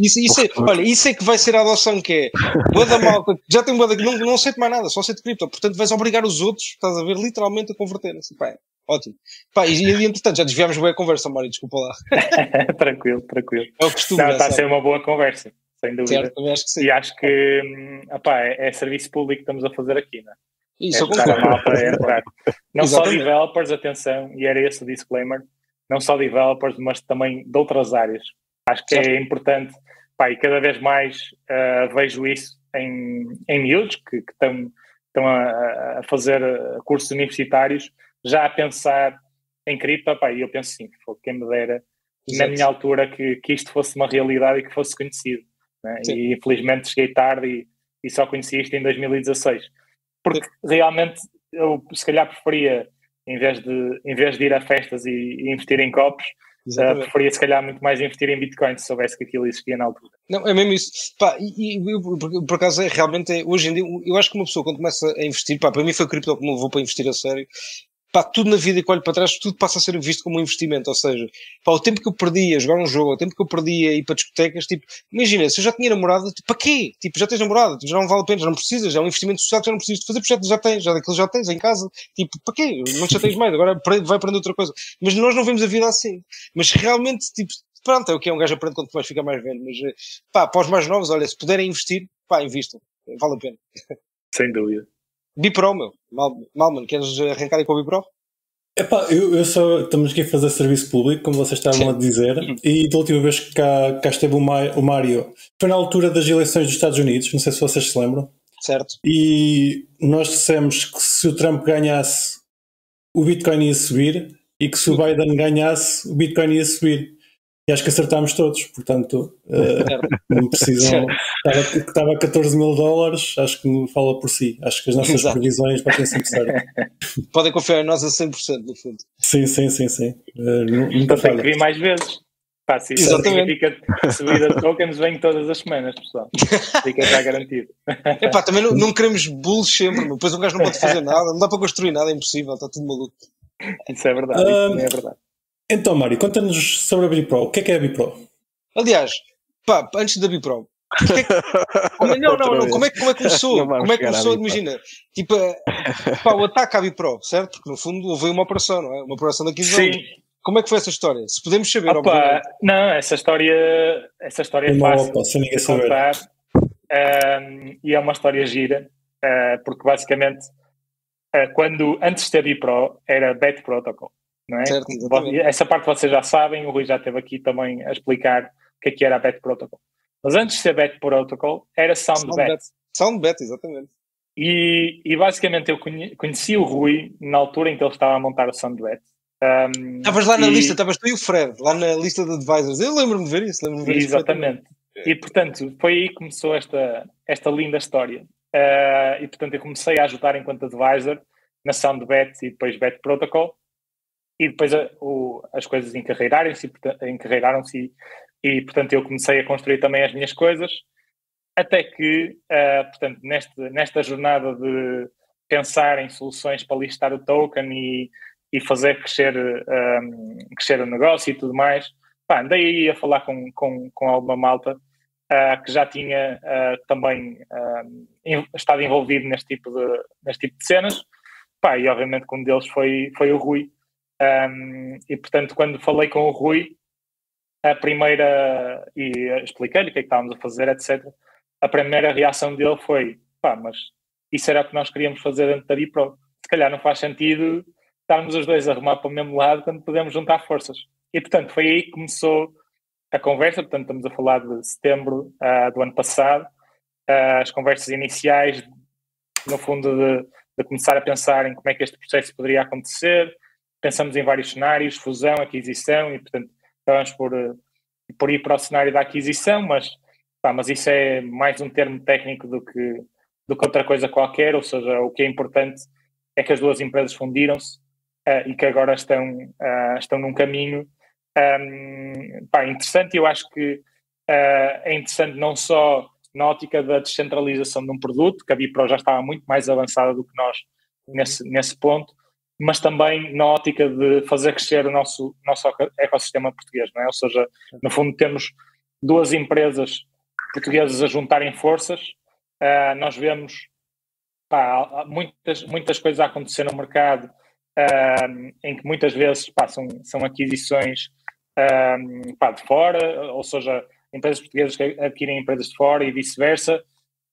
isso, isso é, olha, isso é que vai ser a adoção que é boa da malta, já tem boa da, não, não aceito mais nada, só aceito cripto, portanto vais obrigar os outros, estás a ver, literalmente a converterem-se. Pá, ótimo. Pá, e, e entretanto já desviámos bem a conversa, Mário, desculpa lá. tranquilo, tranquilo. É o costume. Não, está a ser uma boa conversa, sem dúvida. Certo, acho que sim. E acho que hum, opá, é, é, serviço público que estamos a fazer aqui, não é? Isso, é a malta a entrar. Não só developers, atenção, e era esse o disclaimer, não só developers, mas também de outras áreas. Acho que certo. é importante, pá, e cada vez mais uh, vejo isso em, em miúdos que, estão, a, a, fazer cursos universitários, já a pensar em cripto, pá, e eu penso sim, quem me dera Exato. na minha altura que, que isto fosse uma realidade e que fosse conhecido. Né? E infelizmente cheguei tarde e, e só conheci isto em 2016. Porque realmente eu se calhar preferia, em vez de, em vez de ir a festas e, e investir em copos, Uh, preferia se calhar muito mais investir em Bitcoin se soubesse que aquilo existia na altura. Não, é mesmo isso. Pá, e, e por, por, acaso é realmente, é, hoje em dia, eu acho que uma pessoa quando começa a investir, pá, para mim foi cripto que me levou para investir a sério, pá, tudo na vida que olho para trás, tudo passa a ser visto como um investimento. Ou seja, pá, o tempo que eu perdi a jogar um jogo, o tempo que eu perdi a ir para discotecas, tipo, imagina, se eu já tinha namorada, tipo, para quê? Tipo, já tens namorada, já não vale a pena, já não precisas, é um investimento social já não precisas de fazer, porque já, já tens, já daquilo já tens em casa, tipo, para quê? Não já tens mais, agora vai aprender outra coisa. Mas nós não vemos a vida assim. Mas realmente, tipo, pronto, é o que é um gajo aprende quando vais ficar mais velho, mas pá, para os mais novos, olha, se puderem investir, pá, invistam, vale a pena. Sem dúvida. Bipro, meu. Mal, Malman, queres arrancar com o Bipro? Epá, eu, eu só estamos aqui a fazer serviço público, como vocês estavam a dizer, e da última vez que cá, cá esteve o, Mário foi na altura das eleições dos Estados Unidos, não sei se vocês se lembram. Certo. E nós dissemos que se o Trump ganhasse, o Bitcoin ia subir, e que se o Biden ganhasse, o Bitcoin ia subir. E acho que acertámos todos, portanto, uh, não precisam. Estava, estava a 14 mil dólares, acho que me fala por si. Acho que as nossas Exato. previsões batem sempre certo. Podem confiar em nós a 100%, no fundo. Sim, sim, sim, sim. Uh, nunca então tem que vir mais vezes. Pá, se isso Exatamente. significa subida de tokens, vem todas as semanas, pessoal. Fica já garantido. Epá, também não, não queremos bulls sempre, depois um gajo não pode fazer nada, não dá para construir nada, é impossível, está tudo maluco. Isso é verdade, isso é verdade. Então, Mário, conta-nos sobre a Bipro. O que é que é a Bipro? Aliás, pá, antes da Bipro, é que, não, não, não, como é, como é que começou? Como é que começou? Imagina, tipo, pá, o ataque à Bipro, certo? Porque no fundo houve uma operação, não é? Uma operação daqui de Sim. Como é que foi essa história? Se podemos saber, Opa, Não, essa história, essa história é fácil opa, de contar. Um, e é uma história gira, uh, porque basicamente, uh, quando antes de ter Bipro, era Bet Protocol é? Certo, Essa parte vocês já sabem, o Rui já esteve aqui também a explicar o que é que era a Bet Protocol. Mas antes de ser Bet Protocol, era SoundBet. SoundBet, exatamente. E, e basicamente eu conheci o Rui na altura em que ele estava a montar o SoundBet. Um, estavas lá na e... lista, estavas tu e o Fred, lá na lista de advisors. Eu lembro-me de ver isso. Lembro ver Exatamente. Isso e portanto, foi aí que começou esta, esta linda história. Uh, e portanto, eu comecei a ajudar enquanto advisor na SoundBet e depois Bet Protocol e depois a, o, as coisas encarreiraram-se encarreiraram-se e, e, portanto, eu comecei a construir também as minhas coisas, até que, uh, portanto, neste, nesta jornada de pensar em soluções para listar o token e, e fazer crescer, um, crescer o negócio e tudo mais, pá, andei aí a falar com, com, com alguma malta uh, que já tinha uh, também uh, estado envolvido neste tipo de, neste tipo de cenas. Pá, e obviamente que um deles foi, foi o Rui. Um, e portanto, quando falei com o Rui, a primeira, e expliquei-lhe o que é que estávamos a fazer, etc. A primeira reação dele foi: pá, mas isso era o que nós queríamos fazer dentro da Bipro. Se calhar não faz sentido estarmos os dois a arrumar para o mesmo lado quando podemos juntar forças. E portanto, foi aí que começou a conversa. Portanto, estamos a falar de setembro uh, do ano passado. Uh, as conversas iniciais, no fundo, de, de começar a pensar em como é que este processo poderia acontecer. Pensamos em vários cenários, fusão, aquisição, e portanto acabamos por, eh, por ir para o cenário da aquisição, mas, pá, mas isso é mais um termo técnico do que, do que outra coisa qualquer, ou seja, o que é importante é que as duas empresas fundiram-se uh, e que agora estão, uh, estão num caminho um, pá, interessante. Eu acho que uh, é interessante não só na ótica da descentralização de um produto, que a Bipro já estava muito mais avançada do que nós nesse, nesse ponto, mas também na ótica de fazer crescer o nosso, nosso ecossistema português, não é? Ou seja, no fundo temos duas empresas portuguesas a juntarem forças, uh, nós vemos pá, muitas, muitas coisas a acontecer no mercado uh, em que muitas vezes pá, são, são aquisições uh, pá, de fora, ou seja, empresas portuguesas que adquirem empresas de fora e vice-versa,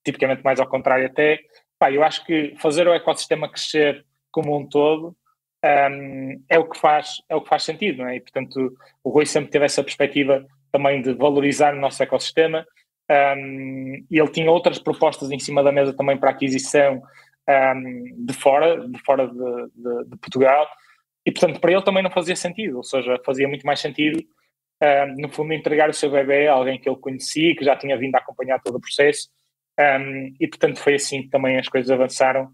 tipicamente mais ao contrário até. Pá, eu acho que fazer o ecossistema crescer como um todo um, é o que faz é o que faz sentido, não é? E portanto o Rui sempre teve essa perspectiva também de valorizar o nosso ecossistema um, e ele tinha outras propostas em cima da mesa também para aquisição um, de fora, de fora de, de, de, Portugal e portanto para ele também não fazia sentido, ou seja, fazia muito mais sentido no fundo entregar o seu bebê a alguém que ele conhecia, que já tinha vindo a acompanhar todo o processo e portanto foi assim que também as coisas avançaram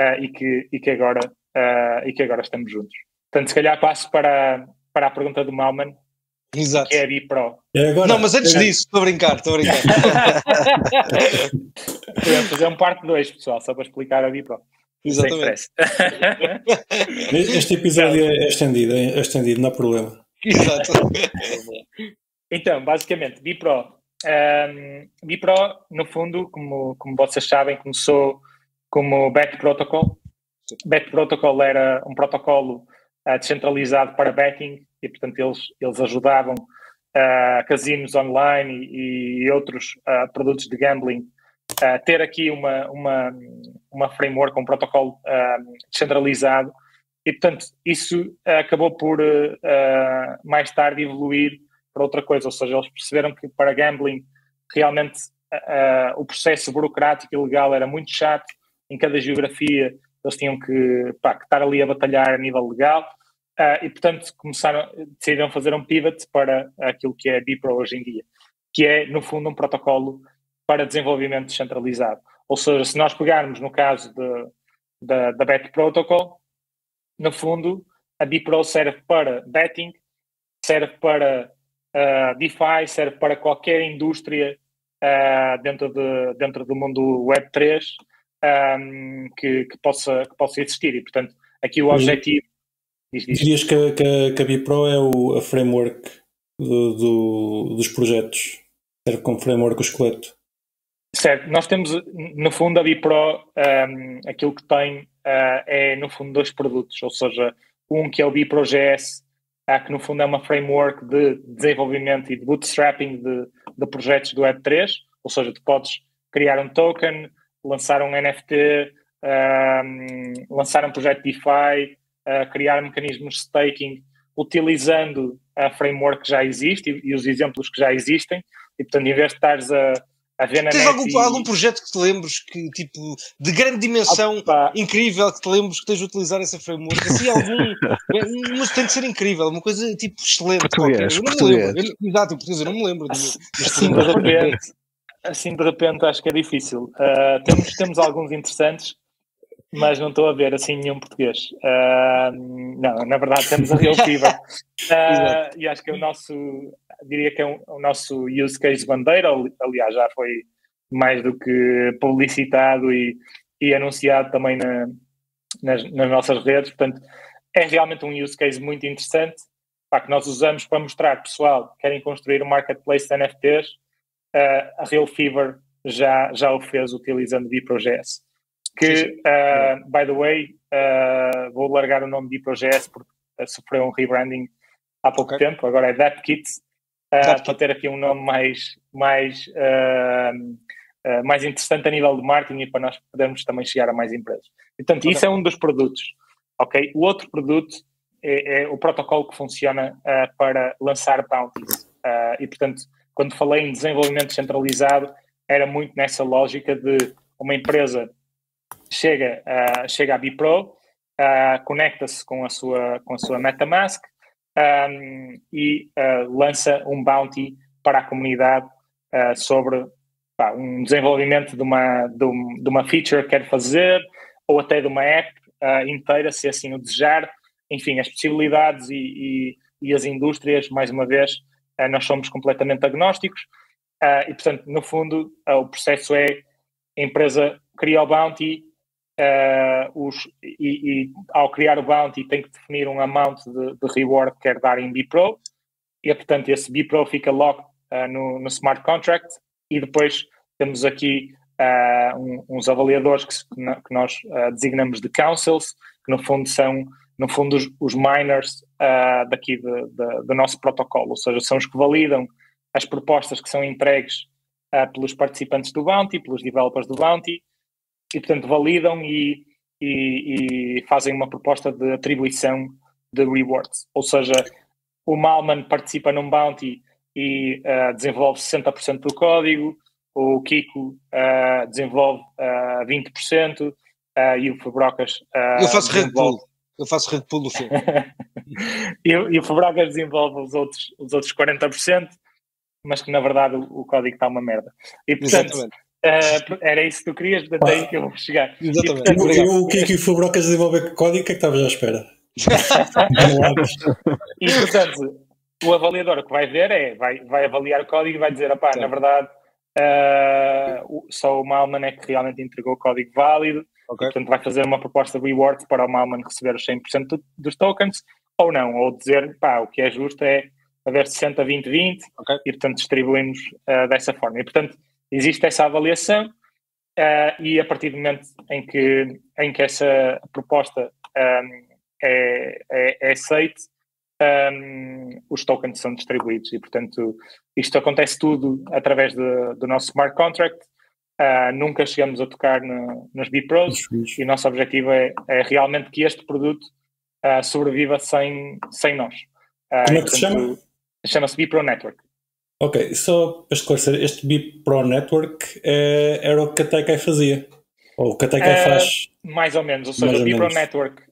uh, e, que, e, que agora, uh, e que agora estamos juntos. Portanto, se calhar passo para, para a pergunta do Malman, Exato. que é a Bipro. É agora, não, mas antes é... disso, estou a brincar, estou a brincar. Podemos fazer um parte 2, pessoal, só para explicar a Bipro. Exatamente. este episódio é estendido, é estendido, não há problema. Exato. então, basicamente, Bipro. Um, Bipro, no fundo, como, como vocês sabem, começou como BET Protocol. BET Protocol era um protocolo uh, descentralizado para betting e, portanto, eles, eles ajudavam uh, casinos online e, e outros uh, produtos de gambling a ter aqui uma, uma, uma framework, um protocolo descentralizado. E, portanto, isso acabou por mais tarde evoluir para outra coisa, ou seja, eles perceberam que para gambling realmente o processo burocrático e legal era muito chato em cada geografia eles tinham que, pá, que estar ali a batalhar a nível legal uh, e, portanto, começaram, decidiram fazer um pivot para aquilo que é a Bipro hoje em dia, que é, no fundo, um protocolo para desenvolvimento descentralizado. Ou seja, se nós pegarmos no caso de, da, da Bet Protocol, no fundo, a Bipro serve para betting, serve para uh, DeFi, serve para qualquer indústria uh, dentro, de, dentro do mundo Web3 um, que, que, possa, que possa existir. E, portanto, aqui o objetivo. Dirias que, que, que a Bipro é o, a framework do, do, dos projetos, serve como framework o esqueleto. Certo, nós temos no fundo a Bipro, um, aquilo que tem uh, é no fundo dois produtos, ou seja, um que é o BiproGS, uh, que no fundo é uma framework de desenvolvimento e de bootstrapping de, de projetos do Web3, ou seja, tu podes criar um token, lançar um NFT, um, lançar um projeto DeFi, uh, criar mecanismos de staking, utilizando a framework que já existe e, e, os exemplos que já existem. E, portanto, em vez de estares a, a ver na Tens algum, e... algum projeto que te lembres que, tipo, de grande dimensão, Opa. incrível, que te lembres que esteja a utilizar essa framework? Assim, algum. mas tem de ser incrível, uma coisa, tipo, excelente. Português, eu não português. me lembro. Eu, exato, português, eu não me lembro. Assim, de repente, assim de repente acho que é difícil. Uh, temos, temos alguns interessantes, mas não estou a ver assim nenhum português. Uh, não, na verdade temos a Real Fever. Uh, e acho que é o nosso, diria que é um, o nosso use case bandeira, aliás, já foi mais do que publicitado e, e anunciado também na, nas, nas nossas redes, portanto, é realmente um use case muito interessante. pá, que nós usamos para mostrar pessoal que querem construir um marketplace de NFTs, a Real Fever já, já o fez utilizando BiproJS. Que, uh, by the way, uh, vou largar o nome BiproJS porque sofreu um rebranding há pouco okay. tempo, agora é DapKits, uh, para ter aqui um nome mais, mais, mais interessante a nível de marketing e para nós podermos também chegar a mais empresas. Portanto, okay. isso é um dos produtos. Ok? O outro produto é, é o protocolo que funciona para lançar bounties. e, portanto, quando falei em desenvolvimento centralizado, era muito nessa lógica de uma empresa chega, uh, chega à Bipro, uh, conecta-se com a sua, com a sua MetaMask um, e uh, lança um bounty para a comunidade sobre pá, um desenvolvimento de uma, de, um, de, uma feature que quer fazer ou até de uma app inteira, se assim o desejar. Enfim, as possibilidades e, e, e as indústrias, mais uma vez, nós somos completamente agnósticos. Uh, e, portanto, no fundo, uh, o processo é a empresa cria o bounty uh, os, e, e, ao criar o bounty tem que definir um amount de, de reward que quer dar em Bipro e, portanto, esse Bipro fica locked no, no, smart contract e depois temos aqui um, uns avaliadores que, que nós designamos de councils, que no fundo são no fundo os, os miners daqui de, de, do nosso protocolo, ou seja, são os que validam as propostas que são entregues uh, pelos participantes do Bounty, pelos developers do Bounty, e portanto validam e, e, e fazem uma proposta de atribuição de rewards. Ou seja, o Malman participa num Bounty e uh, desenvolve 60% do código, o Kiko uh, desenvolve uh, 20% uh, e o Fabrocas. Uh, Eu faço desenvolve... Red Bull. Eu faço Red Bull no filme. e, e o Fabrocas desenvolve os outros, os outros 40% mas que na verdade o, o código está uma merda. E portanto, uh, era isso que tu querias, portanto é aí que eu vou chegar. Exatamente. E, portanto, o que é que o Fubrocas desenvolver código? O que é que estavas à espera? e portanto, o avaliador que vai ver é, vai, vai avaliar o código e vai dizer, opá, na verdade, uh, só o Malman é que realmente entregou o código válido, okay. portanto vai fazer uma proposta de rewards para o Malman receber os 100% dos tokens, ou não, ou dizer, pá, o que é justo é haver 60, 20, 20 okay. e, portanto, distribuímos uh, dessa forma. E, portanto, existe essa avaliação uh, e a partir do momento em que, em que essa proposta um, ehm, é, é, é aceite, um, os tokens são distribuídos e, portanto, isto acontece tudo através de, do nosso smart contract. Uh, nunca chegamos a tocar no, nos BPROs e o nosso objetivo é, é realmente que este produto uh, sobreviva sem, sem nós. Uh, Como é que se chama? Chama-se Bipro Network. Ok, só para esclarecer, este Bipro Network é, era o que a Taikai fazia? Ou o que a Taikai uh, faz? Mais ou menos, ou seja, o Bipro Network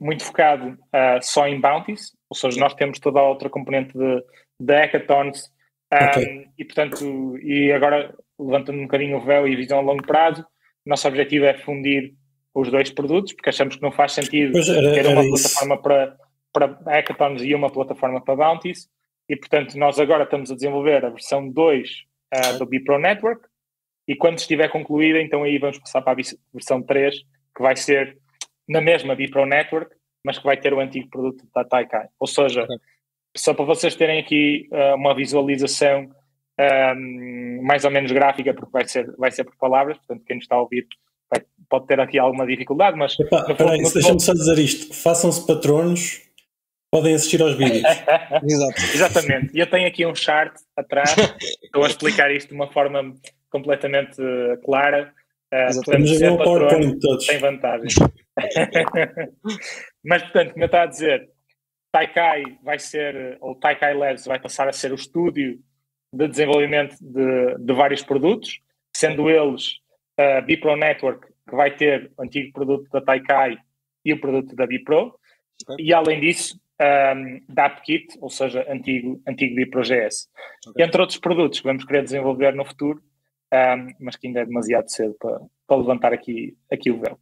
muito focado só em bounties, ou seja, nós temos toda a outra componente de, de hackathons okay. e portanto, e agora levantando um bocadinho o véu e visão a longo prazo, nosso objetivo é fundir os dois produtos, porque achamos que não faz sentido era, ter uma plataforma para para hackathons e uma plataforma para bounties. E, portanto, nós agora estamos a desenvolver a versão 2 uh, eh, do Bipro Network. E quando estiver concluída, então aí vamos passar para a versão 3, que vai ser na mesma Bipro Network, mas que vai ter o antigo produto da Taikai. Ou seja, okay. só para vocês terem aqui uh, uma visualização um, mais ou menos gráfica, porque vai ser, vai ser por palavras, portanto, quem nos está a ouvir vai, pode ter aqui alguma dificuldade, mas. deixa-me só dizer isto: façam-se patronos podem assistir aos vídeos. Exatamente. E eu tenho aqui um chart atrás, estou a explicar isto de uma forma completamente uh, clara. Uh, podemos ser patrono, todos. tem vantagens. Mas, portanto, como eu estava a dizer, Taikai vai ser, ou Taikai Labs vai passar a ser o estúdio de desenvolvimento de, de vários produtos, sendo eles a uh, Bipro Network, que vai ter o antigo produto da Taikai e o produto da Bipro, okay. e além disso, um, DAPKit, ou seja, antigo, antigo BiproGS. Okay. Entre outros produtos que vamos querer desenvolver no futuro, um, mas que ainda é demasiado cedo para, para levantar aqui, aqui o véu.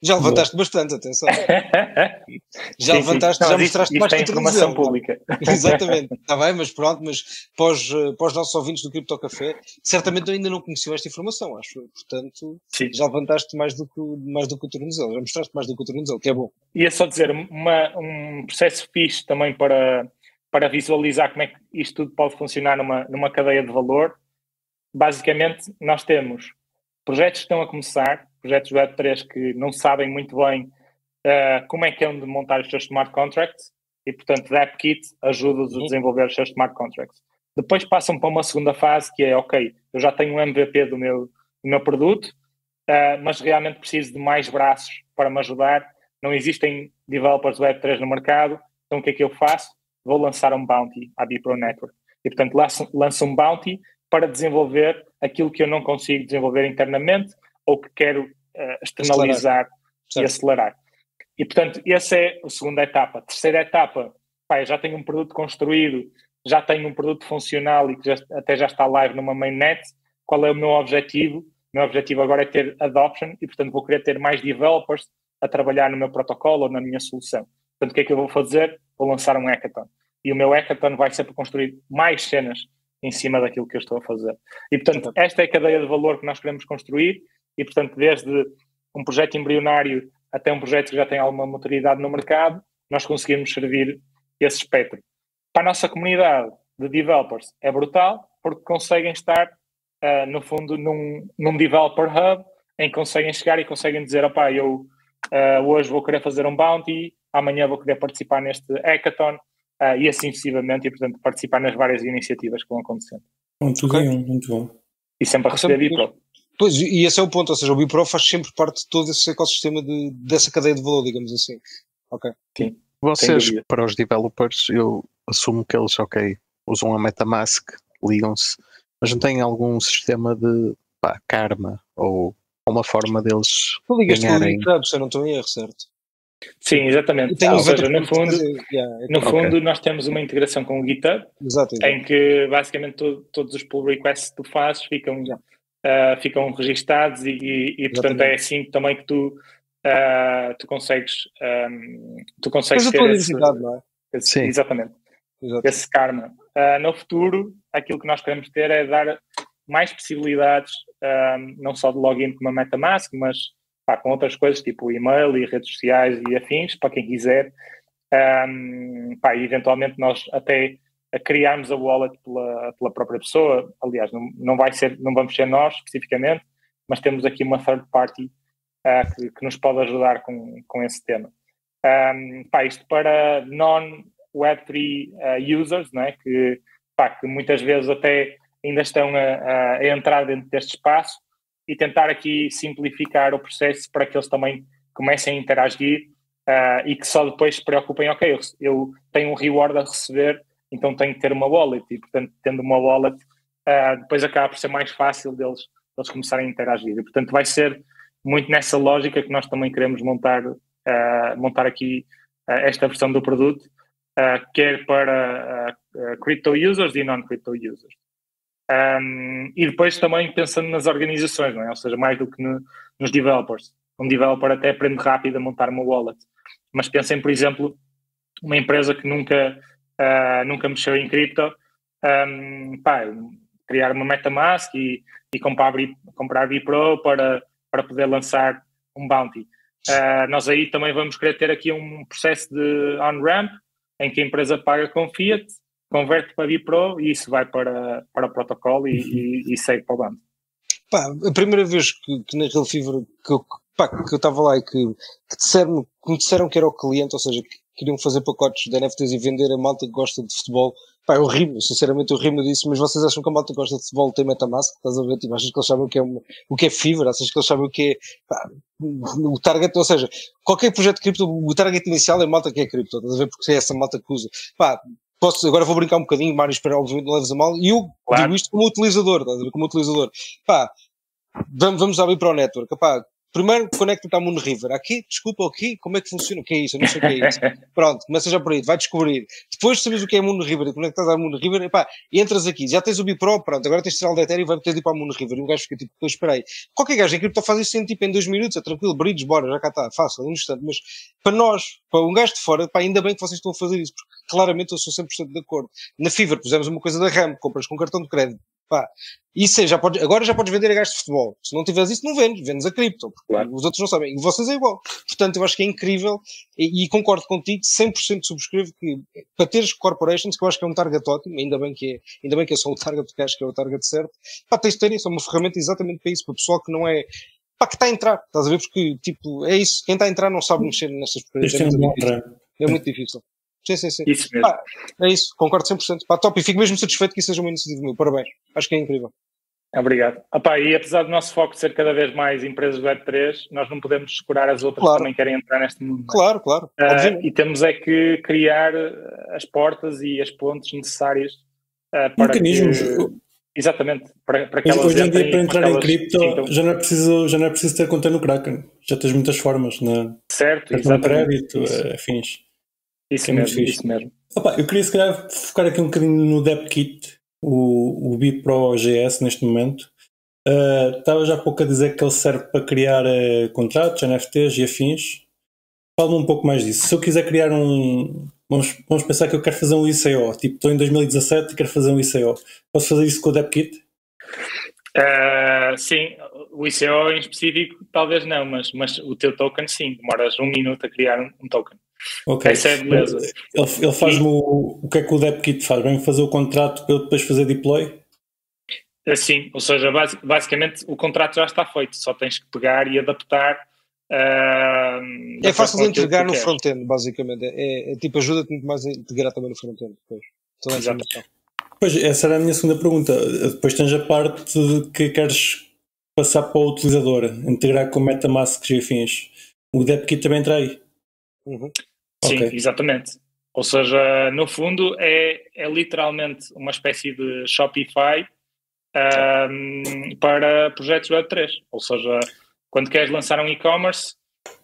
Já levantaste Boa. bastante, atenção. já sim, levantaste, sim. Não, já mostraste isto, mais isto é informação pública. Exatamente, está bem, mas pronto, mas para os, para os nossos ouvintes do Cripto Café, certamente ainda não conheciam esta informação, acho. Portanto, sim. já levantaste mais do que, mais do que o tornozelo, já mostraste mais do que o tornozelo, que é bom. Ia só dizer, uma, um processo fixe também para, para visualizar como é que isto tudo pode funcionar numa, numa cadeia de valor. Basicamente, nós temos projetos que estão a começar, projetos Web3 que não sabem muito bem uh, como é que é onde montar os seus smart contracts e, portanto, AppKit ajuda-os a desenvolver os seus smart contracts. Depois passam para uma segunda fase que é, ok, eu já tenho um MVP do meu, do meu produto, uh, mas realmente preciso de mais braços para me ajudar. Não existem developers Web3 no mercado, então o que é que eu faço? Vou lançar um bounty à Bipro Network. E, portanto, lanço, lanço um bounty para desenvolver aquilo que eu não consigo desenvolver internamente ou que quero uh, externalizar acelerar. e acelerar. E, portanto, essa é a segunda etapa. A terceira etapa, pá, já tenho um produto construído, já tenho um produto funcional e que já, até já está live numa mainnet. Qual é o meu objetivo? O meu objetivo agora é ter adoption e, portanto, vou querer ter mais developers a trabalhar no meu protocolo ou na minha solução. Portanto, o que é que eu vou fazer? Vou lançar um hackathon. E o meu hackathon vai ser para construir mais cenas em cima daquilo que eu estou a fazer. E, portanto, esta é a cadeia de valor que nós queremos construir e, portanto, desde um projeto embrionário até um projeto que já tem alguma maturidade no mercado, nós conseguimos servir esse espectro. Para a nossa comunidade de developers é brutal, porque conseguem estar, uh, no fundo, num, num developer hub, em que conseguem chegar e conseguem dizer, opá, eu uh, hoje vou querer fazer um bounty, amanhã vou querer participar neste hackathon, uh, e assim sucessivamente, e portanto participar nas várias iniciativas que vão acontecendo. Muito okay. bem, muito bom. E sempre a receber Bipro. Pois, e esse é o ponto, ou seja, o Bipro faz sempre parte de todo esse ecossistema de, dessa cadeia de valor, digamos assim. Ok. Sim. Vocês, para os developers, eu assumo que eles, ok, usam a MetaMask, ligam-se, mas não têm algum sistema de pá, karma ou uma forma deles tu ligas ganharem... Tu se eu não estou em erro, certo? Sim, exatamente. Ah, ou seja, no fundo, yeah, no okay. fundo nós temos uma integração com o GitHub, exato, exato. em que basicamente to, todos os pull requests que tu fazes ficam, uh, ficam registados e, e, e portanto é assim também que tu, uh, tu consegues, um, tu consegues ter esse, não é? esse, Sim. Exatamente. Exato. Esse karma. Uh, no futuro, aquilo que nós queremos ter é dar mais possibilidades, não só de login com uma MetaMask, mas pá, com outras coisas, tipo e-mail e redes sociais e afins, para quem quiser. Um, pá, e eventualmente nós até criarmos a wallet pela, pela própria pessoa. Aliás, não, não, vai ser, não vamos ser nós especificamente, mas temos aqui uma third party uh, que, que, nos pode ajudar com, com esse tema. Um, pá, isto para non-Web3 uh, users, não é? que, pá, que muitas vezes até ainda estão a, a entrar dentro deste espaço, e tentar aqui simplificar o processo para que eles também comecem a interagir uh, e que só depois se preocupem, ok, eu, eu, tenho um reward a receber, então tenho que ter uma wallet e, portanto, tendo uma wallet, uh, depois acaba por ser mais fácil deles, deles começarem a interagir. E, portanto, vai ser muito nessa lógica que nós também queremos montar, uh, montar aqui esta versão do produto, quer para crypto users e non-crypto users. Um, e depois também pensando nas organizações, não é? ou seja, mais do que no, nos developers. Um developer até aprende rápido a montar uma wallet. Mas pensem, por exemplo, uma empresa que nunca, uh, nunca mexeu em cripto, um, pá, criar uma MetaMask e, e comprar, comprar Bipro para, para poder lançar um bounty. Uh, nós aí também vamos querer ter aqui um processo de on-ramp em que a empresa paga com fiat converte para Bipro e isso vai para, para o protocolo e, e, e segue para o bando. Pá, a primeira vez que, que na Real Fever que eu, pá, que eu estava lá e que, que, disseram, que me disseram que era o cliente, ou seja, que queriam fazer pacotes de NFTs e vender a malta que gosta de futebol, pá, eu rimo, sinceramente eu rimo disso, mas vocês acham que a malta que gosta de futebol tem Metamask? Estás a ver? Tipo, achas que eles sabem o que é, uma, o que é Fever? Achas que eles sabem o que é, pá, o target, ou seja, qualquer projeto de cripto, o target inicial é a malta que é cripto, estás a ver? Porque é essa malta que usa. Pá, posso, agora vou brincar um bocadinho, Mário, espero obviamente não leves a mal, e eu claro. digo isto como utilizador, como utilizador. Pá, vamos, vamos abrir para o network, pá, primeiro conecta-te à Moon River. Aqui, desculpa, aqui, como é que funciona? O que é isso? Eu não sei o que é isso. Pronto, começa já por aí, vai descobrir. Depois sabes o que é Moon River e conectas à Moon River, epá, entras aqui, já tens o Bipro, pronto, agora tens de Ethereum e vai ter de ir para a Moon River. E um gajo fica tipo, depois espera aí. Qualquer gajo em cripto faz isso em, tipo, em dois minutos, é tranquilo, bridge, bora, já cá está, fácil, um instante. Mas para nós, para um gajo de fora, pá, ainda bem que vocês estão a fazer isso, porque claramente eu sou 100% de acordo. Na Fever pusemos uma coisa da RAM, compras com cartão de crédito Pá, isso é, já pode, agora já podes vender a gajos de futebol. Se não tiveres isso, não vendes, vendes a cripto. Claro. Os outros não sabem. E vocês é igual. Portanto, eu acho que é incrível e, e concordo contigo, 100% subscrevo que para teres corporations, que eu acho que é um target ótimo, ainda bem que é, ainda bem que é só o target, porque acho que é o target certo, pá, tens de ter isso, é uma ferramenta exatamente para isso, para o pessoal que não é, pá, que está a entrar, estás a ver? Porque, tipo, é isso, quem está a entrar não sabe mexer nessas coisas. É, muito é muito difícil. Sim, sim, sim. Isso mesmo. Pá, é isso, concordo 100%. Pá, top, e fico mesmo satisfeito que isso seja uma iniciativa meu. Parabéns. Acho que é incrível. Obrigado. Opa, e apesar do nosso foco ser cada vez mais empresas Web3, nós não podemos segurar as outras claro. que também querem entrar neste mundo. É? Claro, claro. Uh, e temos é que criar as portas e as pontes necessárias uh, para Mecanismos. Que, exatamente, para, para que elas Hoje em dia, para entrar em cripto, já, não é preciso, já não é preciso ter conta no Kraken. Já tens muitas formas, né? Certo, exatamente. crédito, afins. Isso mesmo, isso mesmo. Opa, eu queria se calhar focar aqui um bocadinho no DevKit, o, o BiPro GS neste momento. Uh, estava já há pouco a dizer que ele serve para criar uh, contratos, NFTs e afins. Fala-me um pouco mais disso. Se eu quiser criar um. Vamos, vamos pensar que eu quero fazer um ICO. Tipo, estou em 2017 e quero fazer um ICO. Posso fazer isso com o DevKit? Uh, sim, o ICO em específico talvez não, mas, mas o teu token sim, demoras um minuto a criar um, um token. Ok. Essa é a beleza. Ele, ele faz-me o, o que é que o DevKit faz? Vem fazer o contrato para eu depois fazer deploy? É, sim, ou seja, basicamente o contrato já está feito, só tens que pegar e adaptar. Uh, é fácil de integrar no front-end, basicamente. É, é, tipo, ajuda-te muito mais a integrar também no front-end depois. Pois, essa era a minha segunda pergunta. Depois tens a parte que queres passar para o utilizador, integrar com MetaMask e afins. O DevKit também entra aí. Uhum. Sim, okay. exatamente. Ou seja, no fundo é, é literalmente uma espécie de Shopify um, para projetos Web3. Ou seja, quando queres lançar um e-commerce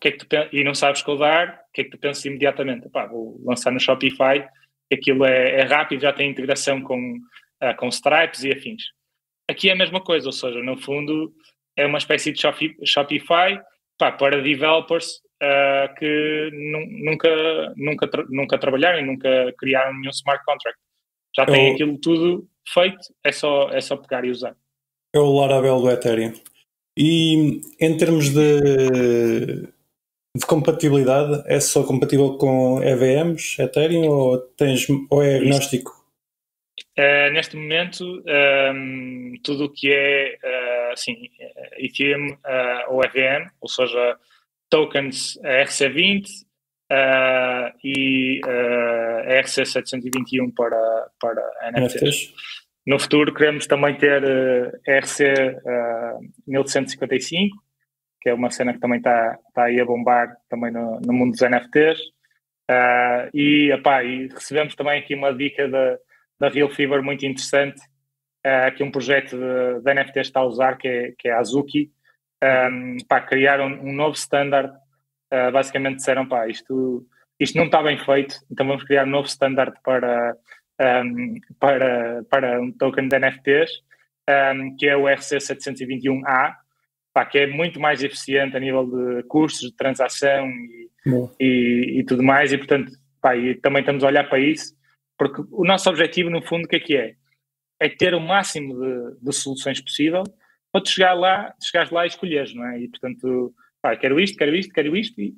que é que tu, e não sabes codar, o que é que tu pensas imediatamente? Epá, vou lançar no Shopify, aquilo é, é rápido, já tem integração com, uh, com Stripes e afins. Aqui é a mesma coisa, ou seja, no fundo é uma espécie de Shopify pá, para developers uh, que nunca, nunca, tra nunca trabalharam e nunca criaram nenhum smart contract. Já tem é aquilo tudo feito, é só, é só pegar e usar. É o Laravel do Ethereum. E em termos de, de compatibilidade, é só compatível com EVMs, Ethereum, ou, tens, ou é agnóstico? Uh, neste momento, um, ehm, tudo o que é uh, assim, Ethereum uh, ou EVM, ou seja, tokens RC20 uh, e uh, RC721 para, para NFTs. NFTs. No futuro queremos também ter RC uh, 1155, que é uma cena que também está tá aí a bombar também no, no mundo dos NFTs. Uh, e, epá, e recebemos também aqui uma dica da, da Real Fever muito interessante, uh, que é um projeto de, de NFTs está a usar, que é, que é a Azuki, um, pá, criaram um novo standard. Uh, basicamente disseram, pá, isto, isto não está bem feito, então vamos criar um novo standard para, um, para, para um token de NFTs, um, que é o RC721A, pá, que é muito mais eficiente a nível de custos de transação e, e, e, tudo mais, e portanto, pá, e também estamos a olhar para isso, porque o nosso objetivo, no fundo, o que é que é? É ter o máximo de, de soluções possível para tu chegar lá, chegares lá e escolheres, não é? E portanto, pá, quero isto, quero isto, quero isto e,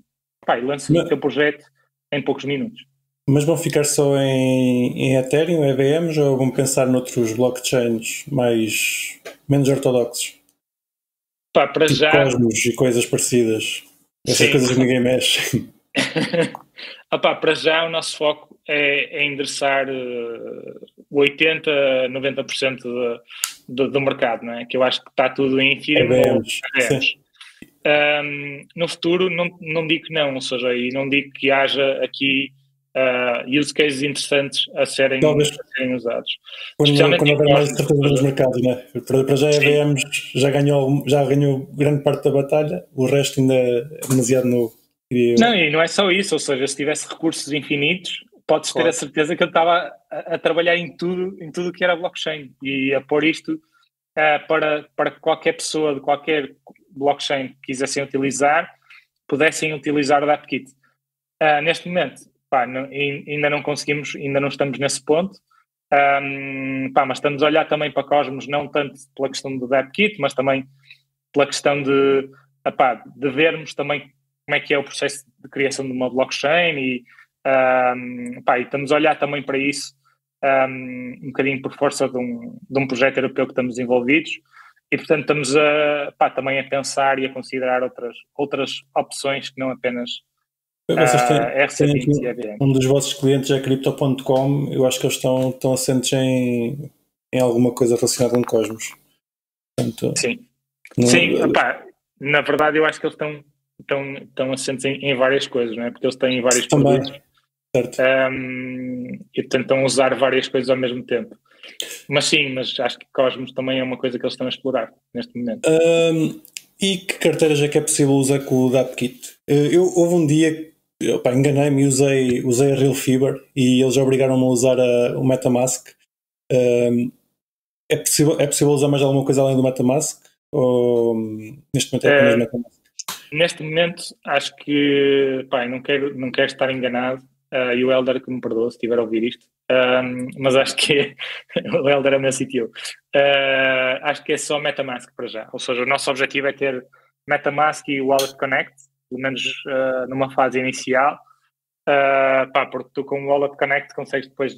pá, e lanças o teu projeto em poucos minutos. Mas vão ficar só em, em Ethereum, EVMs ou vão pensar noutros blockchains mais menos ortodoxos? Pá, para tipo já. Cosmos e coisas parecidas. Essas Sim. coisas ninguém mexe. ah, pá, para já o nosso foco é, é endereçar uh, 80, 90% de, do, do, mercado, não é? Que eu acho que está tudo em firme um, no futuro não, não digo que não, ou seja, e não digo que haja aqui uh, use cases interessantes a serem, a serem usados. Quando, quando houver mais certeza nos mercados, né? para já a EVM já ganhou, já ganhou grande parte da batalha, o resto ainda é demasiado novo. Não, e não é só isso, ou seja, se tivesse recursos infinitos, podes ter a certeza que eu estava a, a, trabalhar em tudo, em tudo que era blockchain e a pôr isto uh, para, para que qualquer pessoa de qualquer blockchain que quisessem utilizar, pudessem utilizar o DAppKit. Uh, neste momento, pá, não, ainda não conseguimos, ainda não estamos nesse ponto, um, pá, mas estamos a olhar também para Cosmos, não tanto pela questão do DAppKit, mas também pela questão de, epá, de vermos também como é que é o processo de criação de uma blockchain e, um, e estamos a olhar também para isso um, um bocadinho por força de um, de um projeto europeu que estamos envolvidos. E portanto estamos a, pá, também a pensar e a considerar outras, outras opções que não apenas vocês têm, uh, têm um dos vossos clientes é Crypto.com, eu acho que eles estão, estão assentes em, em alguma coisa relacionada com Cosmos. Portanto, Sim, no, Sim opá, na verdade eu acho que eles estão, estão, estão assentes em, em várias coisas, não é? porque eles têm vários também. produtos certo. Um, e tentam usar várias coisas ao mesmo tempo. Mas sim, mas acho que Cosmos também é uma coisa que eles estão a explorar neste momento. Um, e que carteiras é que é possível usar com o DAppKit? Eh, eu, houve um dia enganei-me e usei, usei a Real Fever e eles obrigaram-me a usar a, o Metamask. Um, é, possível, é possível usar mais alguma coisa além do Metamask? Ou neste momento é, é Metamask? Neste momento acho que pá, não, quero, não quero estar enganado uh, e o Elder que me perdoa se estiver a ouvir isto, um, mas acho que o Elder é o meu CTO. Uh, acho que é só Metamask para já. Ou seja, o nosso objetivo é ter Metamask e Wallet Connect pelo menos uh, numa fase inicial, uh, pá, porque tu com o Wallet Connect consegues depois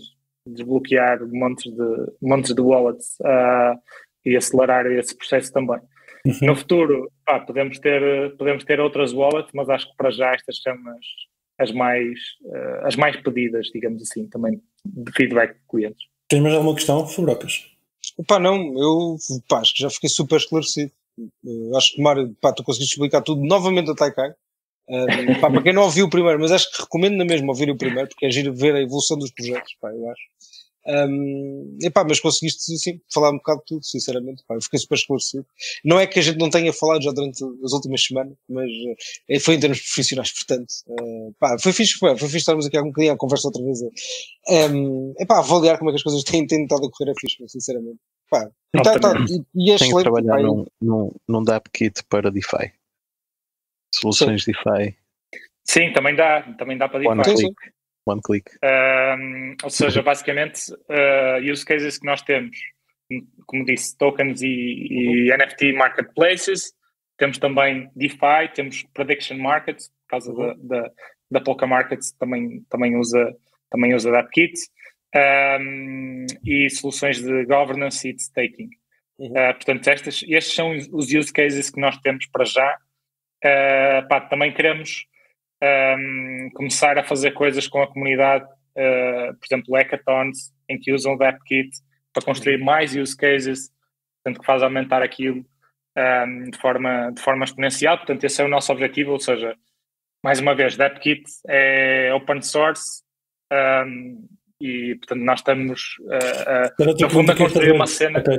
desbloquear montes de, montes de wallets uh, e acelerar esse processo também. Uhum. No futuro, pá, podemos, ter, podemos ter outras wallets, mas acho que para já estas são as, as, mais, as mais pedidas, digamos assim, também de feedback de clientes. Tens mais alguma questão, Fubrocas? Pá, não, eu pá, acho que já fiquei super esclarecido. Uh, acho que, Mário, pá, tu conseguiste explicar tudo novamente a Taikai. Uh, pá, para quem não ouviu o primeiro, mas acho que recomendo na mesma ouvir o primeiro, porque é giro ver a evolução dos projetos, pá, eu acho. Um, epá, mas conseguiste sim, falar um bocado de tudo, sinceramente. Pá, eu fiquei super esclarecido. Não é que a gente não tenha falado já durante as últimas semanas, mas uh, foi em termos profissionais, portanto. Uh, pá, foi fixe, foi, foi fixe estarmos aqui há um bocadinho a conversa outra vez. Um, epá, avaliar como é que as coisas têm, a correr a fixe, sinceramente. Pá, e, tá, tá, e, e é Tenho que trabalhar pá, num, num, num DAppKit para DeFi. Soluções Sim. DeFi. Sim, também dá, também dá para DeFi. One click. One click. Um, ou seja, basicamente, uh, use cases que nós temos, como disse, tokens e, e uhum. NFT marketplaces, temos também DeFi, temos prediction markets, por causa uhum. da, da, da Polka Markets também, também usa, também usa DAppKit um, e soluções de governance e de staking. Uhum. Uh, portanto, estas, estes são os use cases que nós temos para já. Uh, pá, também queremos um, começar a fazer coisas com a comunidade, uh, por exemplo, hackathons, em que usam o AppKit para construir mais use cases, portanto, que faz aumentar aquilo um, de, forma, de forma exponencial. Portanto, esse é o nosso objetivo, ou seja, mais uma vez, DAppKit é open source, um, e portanto nós estamos uh, uh, no fundo a construir uma cena okay.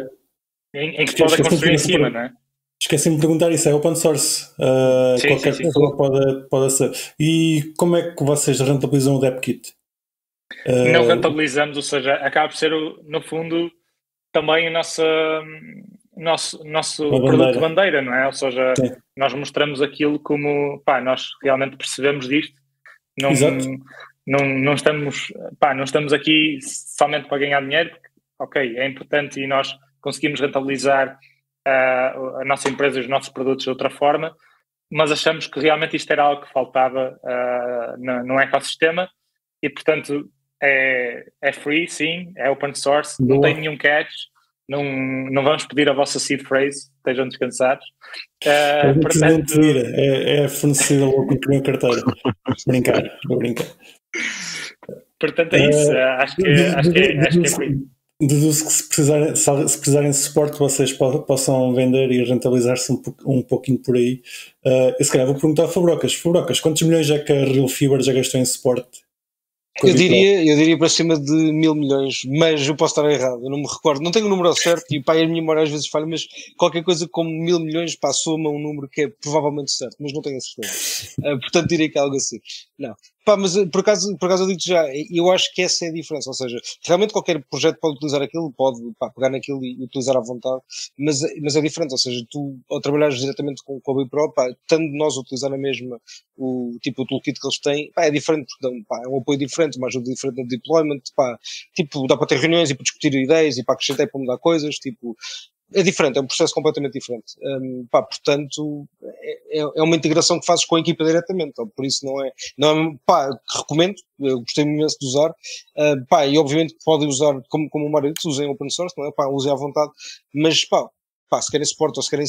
em, em, que pode construir em cima, não é? Esqueci-me de perguntar isso, é open source. Uh, sim, qualquer sim, pessoa sim. Pode, pode ser. E como é que vocês rentabilizam o DevKit? Uh, Não rentabilizamos, ou seja, acaba por ser, no fundo, também o nosso, nosso, nosso produto bandeira. bandeira, não é? Ou seja, nós mostramos aquilo como, pá, nós realmente percebemos disto. Não, Exato não, não, estamos, pá, não estamos aqui somente para ganhar dinheiro, porque, ok, é importante e nós conseguimos rentabilizar uh, a nossa empresa e os nossos produtos de outra forma, mas achamos que realmente isto era algo que faltava uh, no, no, ecossistema e, portanto, é, é free, sim, é open source, Boa. não tem nenhum catch, não, não vamos pedir a vossa seed phrase, estejam descansados. Uh, portanto... é, é fornecida logo com a carteira. brincar, vou brincar. Portanto, é isso. Uh, acho, que, acho, que, é, acho que é Deduzo que se precisarem, se precisarem de suporte vocês possam vender e rentabilizar-se um, um pouquinho por aí. Uh, se calhar vou perguntar a Fabrocas. Fabrocas, quantos milhões é que a Real Fiber já gastou em suporte? Eu diria, eu diria para cima de mil milhões, mas eu posso estar errado, eu não me recordo. Não tenho o número certo e pá, a minha memória às vezes falha, mas qualquer coisa como mil milhões passou a um número que é provavelmente certo, mas não tenho a certeza. Uh, portanto, diria que é algo assim. Não. Pá, mas eh, por acaso, por acaso eu digo já, eu acho que essa é a diferença, ou seja, realmente qualquer projeto pode utilizar aquilo, pode pá, pegar naquilo e utilizar à vontade, mas, mas é diferente, ou seja, tu ao trabalhares diretamente com, com a BIPRO, pá, estando nós utilizar a mesma, o tipo o toolkit que eles têm, pá, é diferente, porque dão, pá, é um apoio diferente, uma ajuda diferente no deployment, pá, tipo, dá para ter reuniões e para discutir ideias e para acrescentar e para mudar coisas, tipo, é diferente, é um processo completamente diferente. Um, pá, portanto, é, é, é uma integração que fazes com a equipa diretamente, então, por isso não é, não é, pá, recomendo, eu gostei imenso de usar, uh, pá, e obviamente podem usar, como, como o Mário disse, usem open source, não é, pá, usem à vontade, mas pá, pá, se querem suporte ou se querem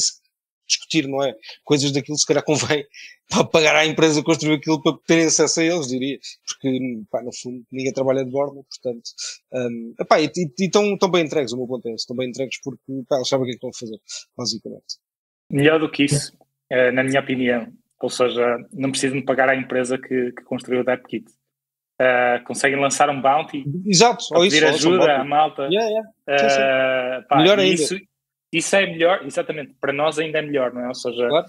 discutir, não é? Coisas daquilo se calhar convém para pagar à empresa construir aquilo para terem acesso a eles, diria. Porque, pá, no fundo, ninguém trabalha de bordo, portanto, um, epá, e, estão, estão bem entregues, o meu ponto é esse, estão bem entregues porque, pá, eles sabem o que é que estão a fazer, basicamente. Melhor do que isso, é, na minha opinião, ou seja, não precisam de pagar à empresa que, que construiu o DevKit. Uh, conseguem lançar um bounty Exato, ou pedir isso, ajuda à malta. Yeah, yeah. Uh, pá, Melhor ainda. Isso, isso é melhor, exatamente, para nós ainda é melhor, não é? Ou seja, claro.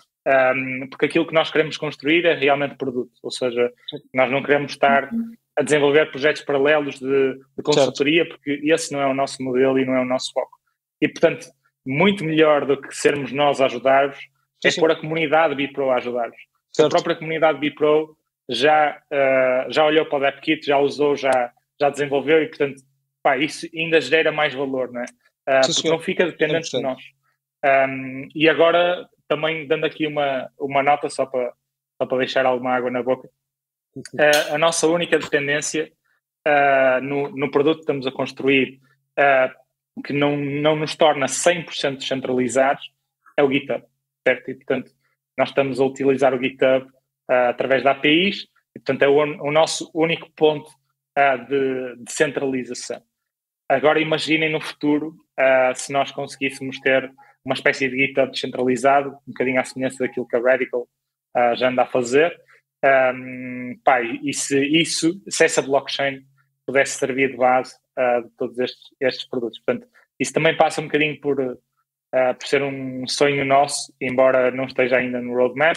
um, porque aquilo que nós queremos construir é realmente produto, ou seja, nós não queremos estar a desenvolver projetos paralelos de, de consultoria, certo. porque esse não é o nosso modelo e não é o nosso foco. E, portanto, muito melhor do que sermos nós a ajudar-vos, é sim. pôr a comunidade Bipro a ajudar-vos. A própria comunidade Bipro já, uh, já olhou para o DevKit, já usou, já, já desenvolveu e, portanto, pá, isso ainda gera mais valor, não é? Uh, porque não fica dependente 100%. de nós. Um, e agora, também dando aqui uma, uma nota só para, só para deixar alguma água na boca, uh, a nossa única dependência uh, no, no produto que estamos a construir, que não, não nos torna 100% descentralizados, é o GitHub, certo? E, portanto, nós estamos a utilizar o GitHub através da APIs, e, portanto, é o, o nosso único ponto de, de centralização. Agora imaginem no futuro uh, se nós conseguíssemos ter uma espécie de GitHub descentralizado, um bocadinho à semelhança daquilo que a Radical uh, já anda a fazer. Um, pá, e se isso, se essa blockchain pudesse servir de base uh, de todos estes, estes, produtos. Portanto, isso também passa um bocadinho por, por ser um sonho nosso, embora não esteja ainda no roadmap,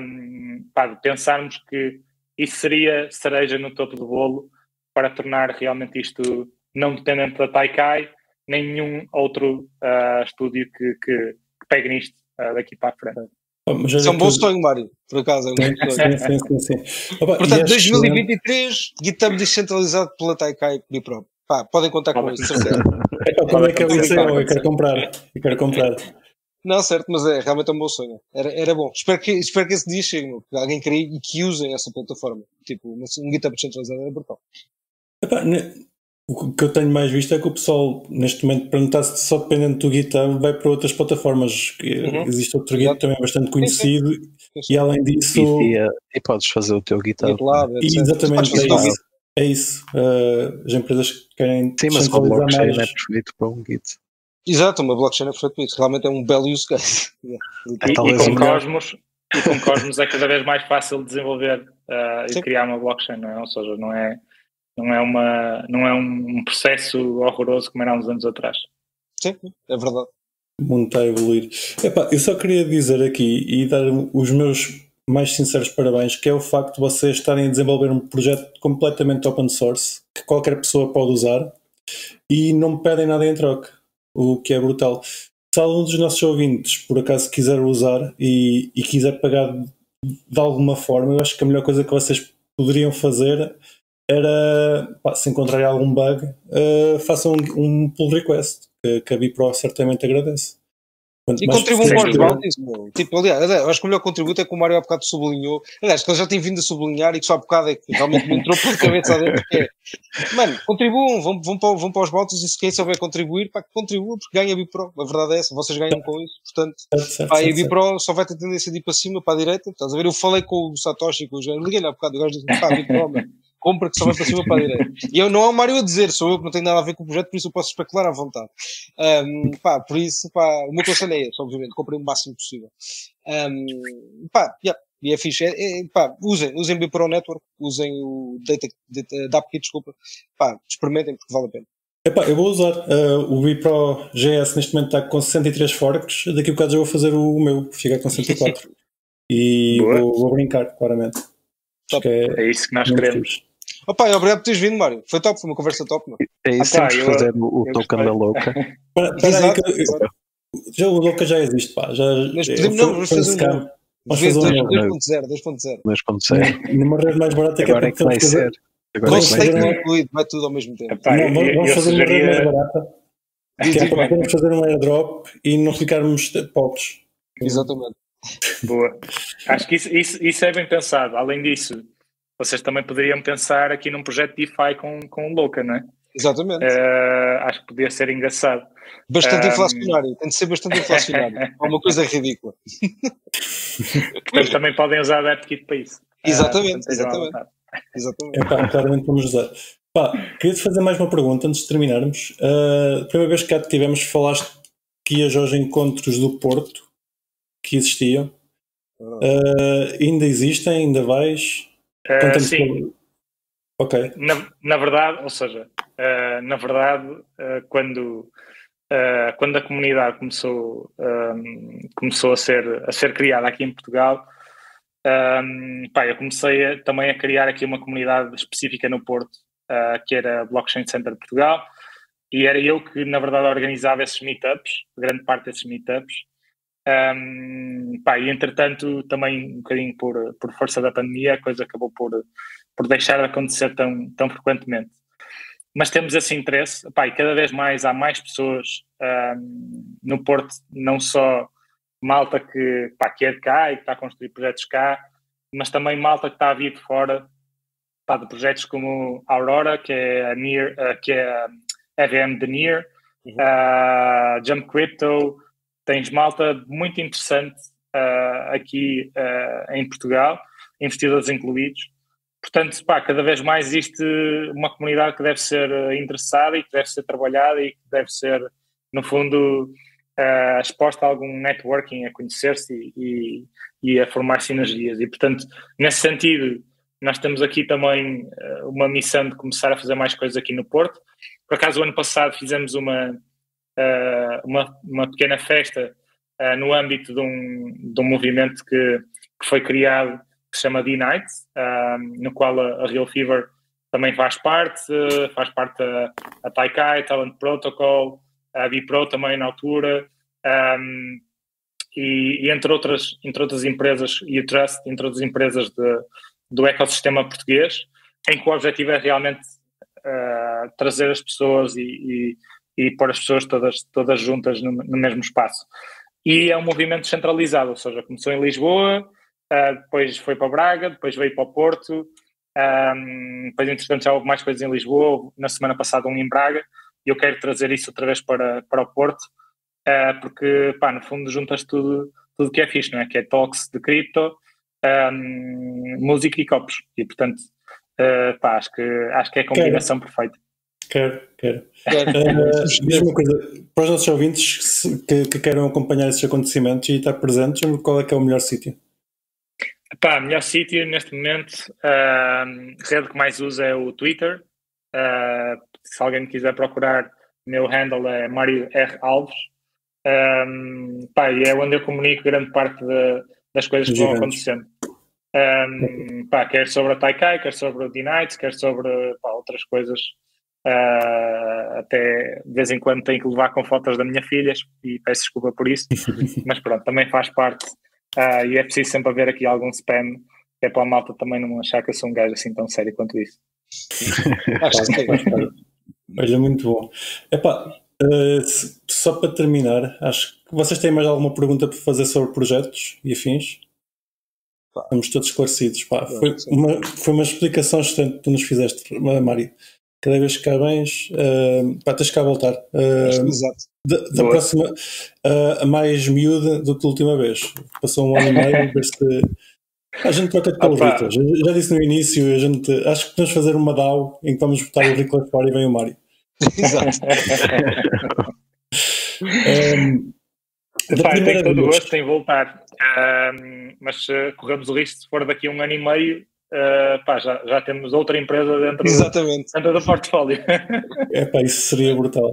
um, pá, de pensarmos que isso seria cereja no topo do bolo para tornar realmente isto não dependente da Taikai, nenhum outro uh, estúdio que, que, que, pegue nisto uh, daqui para a frente. Oh, Isso é um bom sonho, Mário, por acaso. É um bom sonho. sim, sim, sim, sim. Opa, Portanto, 2023, GitHub descentralizado pela Taikai Bipro. Pá, podem contar com isso, certeza. Quando é que ele disse? Eu quero comprar. Eu quero comprar. Não, certo, mas é realmente um bom sonho. Era, era bom. Espero que, espero que esse dia chegue, meu, que alguém crie e que usem essa plataforma. Tipo, um GitHub descentralizado é brutal. Epá, o que eu tenho mais visto é que o pessoal, neste momento, para não estar só dependente do GitHub, vai para outras plataformas. Uhum. Existe outro Git também bastante conhecido, sim, sim. e além disso. E, e, e, podes fazer o teu GitHub. GitLab, e exatamente, é isso. É isso. Uh, as empresas que querem. Sim, mas uma blockchain mais... é perfeito para um Git. Exato, uma blockchain é perfeito para isso. Realmente é um belo use case. e, e, com Cosmos, e com Cosmos é cada vez mais fácil desenvolver uh, e criar uma blockchain, não é? Ou seja, não é não é, uma, não é um processo horroroso como era há uns anos atrás. Sim, é verdade. O mundo está a evoluir. Epá, eu só queria dizer aqui e dar os meus mais sinceros parabéns, que é o facto de vocês estarem a desenvolver um projeto completamente open source, que qualquer pessoa pode usar, e não me pedem nada em troca, o que é brutal. Se algum dos nossos ouvintes, por acaso, quiser usar e, e quiser pagar de alguma forma, eu acho que a melhor coisa que vocês poderiam fazer era, pá, se encontrarem algum bug, uh, façam um, um pull request, que, que a Bipro certamente agradece. Quanto e contribuam para os bounties, tipo, aliás, acho que o melhor contributo é que o Mário há bocado sublinhou, aliás, que ele já tem vindo a sublinhar e que só há bocado é que realmente me entrou pela cabeça dentro, é, mano, contribuam, vão, vão, para, vão para os bounties e se quem souber contribuir, pá, que contribua, porque ganha a Bipro, a verdade é essa, vocês ganham com isso, portanto, certo, pá, certo, a Bipro só vai ter tendência de ir para cima, para a direita, estás a ver, eu falei com o Satoshi, com o João, liguei-lhe há bocado, o gajo disse, pá, Bipro, mano, compra que só vai para cima para a direita. E eu não é o Mário a dizer, sou eu que não tenho nada a ver com o projeto, por isso eu posso especular à vontade. Um, pá, por isso, pá, o meu conselho é esse, obviamente, comprei o máximo possível. Um, pá, yeah, E é fixe. É, é, pá, usem, usem o Pro Network, usem o Data, Data DAPKit, desculpa. Pá, experimentem porque vale a pena. Epá, eu vou usar uh, o Bipro GS neste momento está com 63 forks, daqui a bocado já vou fazer o meu, ficar com 104. e vou, vou, brincar, claramente. É, é, isso que nós queremos. Opa, obrigado por teres vindo, Mário. Foi top, foi uma conversa top. Não? É isso, ah, temos que fazer o, o token da louca. para, para exato, aí, eu, já, o louca já existe, pá. Já, Mas podemos, não, vamos fazer um Vamos fazer um 2.0, 2.0. 2.0. Numa rede mais barata que Agora é que vai ser. Agora com steak incluído, vai tudo ao mesmo tempo. Epá, não, vamos, vamos fazer uma rede mais barata. Que é para podermos fazer um airdrop e não ficarmos pobres. Exatamente. Boa. Acho que isso, isso, isso é bem pensado. Além disso, vocês também poderiam pensar aqui num projeto DeFi com, com o Louca, não é? Exatamente. Uh, acho que podia ser engraçado. Bastante um... inflacionário, tem de ser bastante inflacionário. é uma coisa ridícula. Portanto, também podem usar a AppKit para isso. Exatamente, uh, exatamente. exatamente. É, pá, claramente vamos usar. Pá, queria-te fazer mais uma pergunta antes de terminarmos. Uh, a primeira vez que cá tivemos, falaste que ias aos encontros do Porto que existiam. Uh, ainda existem? Ainda vais? Uh, sim. Ok. Na, na verdade, ou seja, uh, na verdade, uh, quando, quando a comunidade começou, um, começou a, ser, a ser criada aqui em Portugal, um, pá, eu comecei a, também a criar aqui uma comunidade específica no Porto, que era a Blockchain Center de Portugal, e era eu que, na verdade, organizava esses meetups, grande parte desses meetups, um, pá, e entretanto, também um bocadinho por, por força da pandemia, a coisa acabou por, por deixar de acontecer tão, tão frequentemente. Mas temos esse interesse, pá, e cada vez mais há mais pessoas um, no Porto, não só malta que, pá, que é de cá e que está a construir projetos cá, mas também malta que está a vir de fora pá, de projetos como Aurora, que é a, Near, uh, que é a RM de Near, uhum. uh, Jump Crypto, tens malta muito interessante uh, aqui uh, em Portugal, investidores incluídos. Portanto, pá, cada vez mais existe uma comunidade que deve ser ah, interessada e que deve ser trabalhada e que deve ser, no fundo, uh, exposta a algum networking, a conhecer-se e, e, e, a formar sinergias. E, portanto, nesse sentido, nós temos aqui também uma missão de começar a fazer mais coisas aqui no Porto. Por acaso, o ano passado fizemos uma, uh, uma, uma pequena festa uh, no âmbito de um, de um movimento que, que foi criado que se chama D-Night, uh, no qual a, a, Real Fever também faz parte, faz parte a, a Taikai, Talent Protocol, a Bipro também na altura, um, e, e, entre, outras, entre outras empresas, e o Trust, entre outras empresas de, do ecossistema português, em que o objetivo é realmente uh, trazer as pessoas e, e, pôr as pessoas todas, todas juntas no, no, mesmo espaço. E é um movimento centralizado, ou seja, começou em Lisboa, uh, depois foi para Braga, depois veio para o Porto, um, depois entretanto já houve mais coisas em Lisboa, na semana passada um em Braga, e eu quero trazer isso outra vez para, para o Porto, uh, porque, pá, no fundo juntas tudo tudo que é fixe, não é? Que é talks de cripto, um, música e copos, e portanto, uh, pá, acho que, acho que é a combinação perfeita. Quero, quero. Uh, diz uma coisa, para os nossos ouvintes que, que queiram acompanhar esses acontecimentos e estar presentes, qual é que é o melhor sítio? Pá, melhor sítio neste momento, uh, rede que mais usa é o Twitter. Uh, se alguém quiser procurar, meu handle é Mário R. Alves. Um, pá, e é onde eu comunico grande parte de, das coisas que vão acontecendo. Um, pá, quer sobre a Taikai, quer sobre o D-Nights, quer sobre pá, outras coisas Uh, até de vez em quando tenho que levar com fotos da minha filha e peço desculpa por isso, mas pronto, também faz parte. Uh, e é preciso sempre haver aqui algum spam, que é para a malta também não achar que eu sou um gajo assim tão sério quanto isso. Acho que Olha, muito bom. Epá, uh, só para terminar, acho que vocês têm mais alguma pergunta para fazer sobre projetos e afins? Estamos todos esclarecidos. Pá, foi, uma, foi uma explicação excelente que tu nos fizeste, Mário cada vez que cá vens, uh, pá, tens cá a voltar. Uh, Exato. Da, da próxima, uh, a mais miúda do que a última vez. Passou um ano e meio, ver se. A gente troca de pelo Vitor. Já, já, disse no início, a gente, acho que podemos fazer uma DAO em que vamos botar o Rico fora e vem o Mário. Exato. um, Pá, tenho todo o gosto em voltar, uh, mas uh, corremos o risco, se for daqui a um ano e meio, uh, pá, já, já temos outra empresa dentro, Exatamente. Do, dentro do portfólio. É pá, isso seria brutal.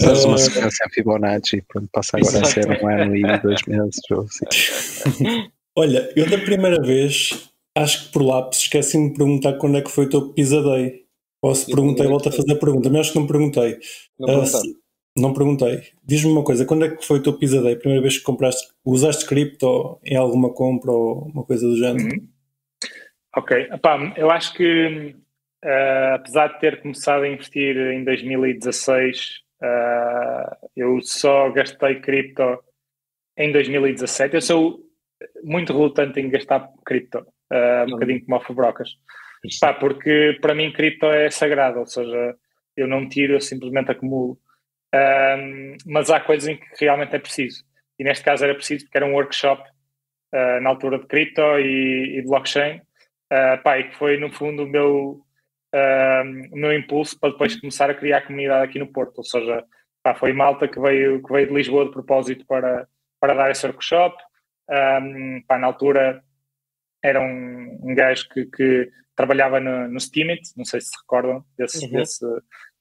Faz uma sequência Fibonacci, pronto, passa agora Exato. a ser um ano e dois meses. Ou assim. Olha, eu da primeira vez, acho que por lápis, esqueci-me de perguntar quando é que foi o teu pizza day. Ou se perguntei, volto a fazer a pergunta, mas acho que não perguntei. Não, uh, se, não perguntei. Diz-me uma coisa, quando é que foi o teu pizza day? Primeira vez que compraste, usaste cripto em alguma compra ou uma coisa do género? Uhum. Ok, Epá, eu acho que uh, apesar de ter começado a investir em 2016 Uh, eu só gastei cripto em 2017. Eu sou muito relutante em gastar cripto, uh, um bocadinho como Alfabrocas. Pá, porque para mim cripto é sagrado, ou seja, eu não tiro, eu simplesmente acumulo. Um, mas há coisas em que realmente é preciso. E neste caso era preciso porque era um workshop uh, na altura de cripto e, e blockchain. Uh, pá, e que foi no fundo o meu o meu impulso para depois começar a criar comunidade aqui no Porto. Ou seja, pá, foi malta que veio, que veio de Lisboa de propósito para, para dar esse workshop. Um, pá, na altura era um, um gajo que, que trabalhava no, no Steamit, não sei se se recordam desse, uhum. desse,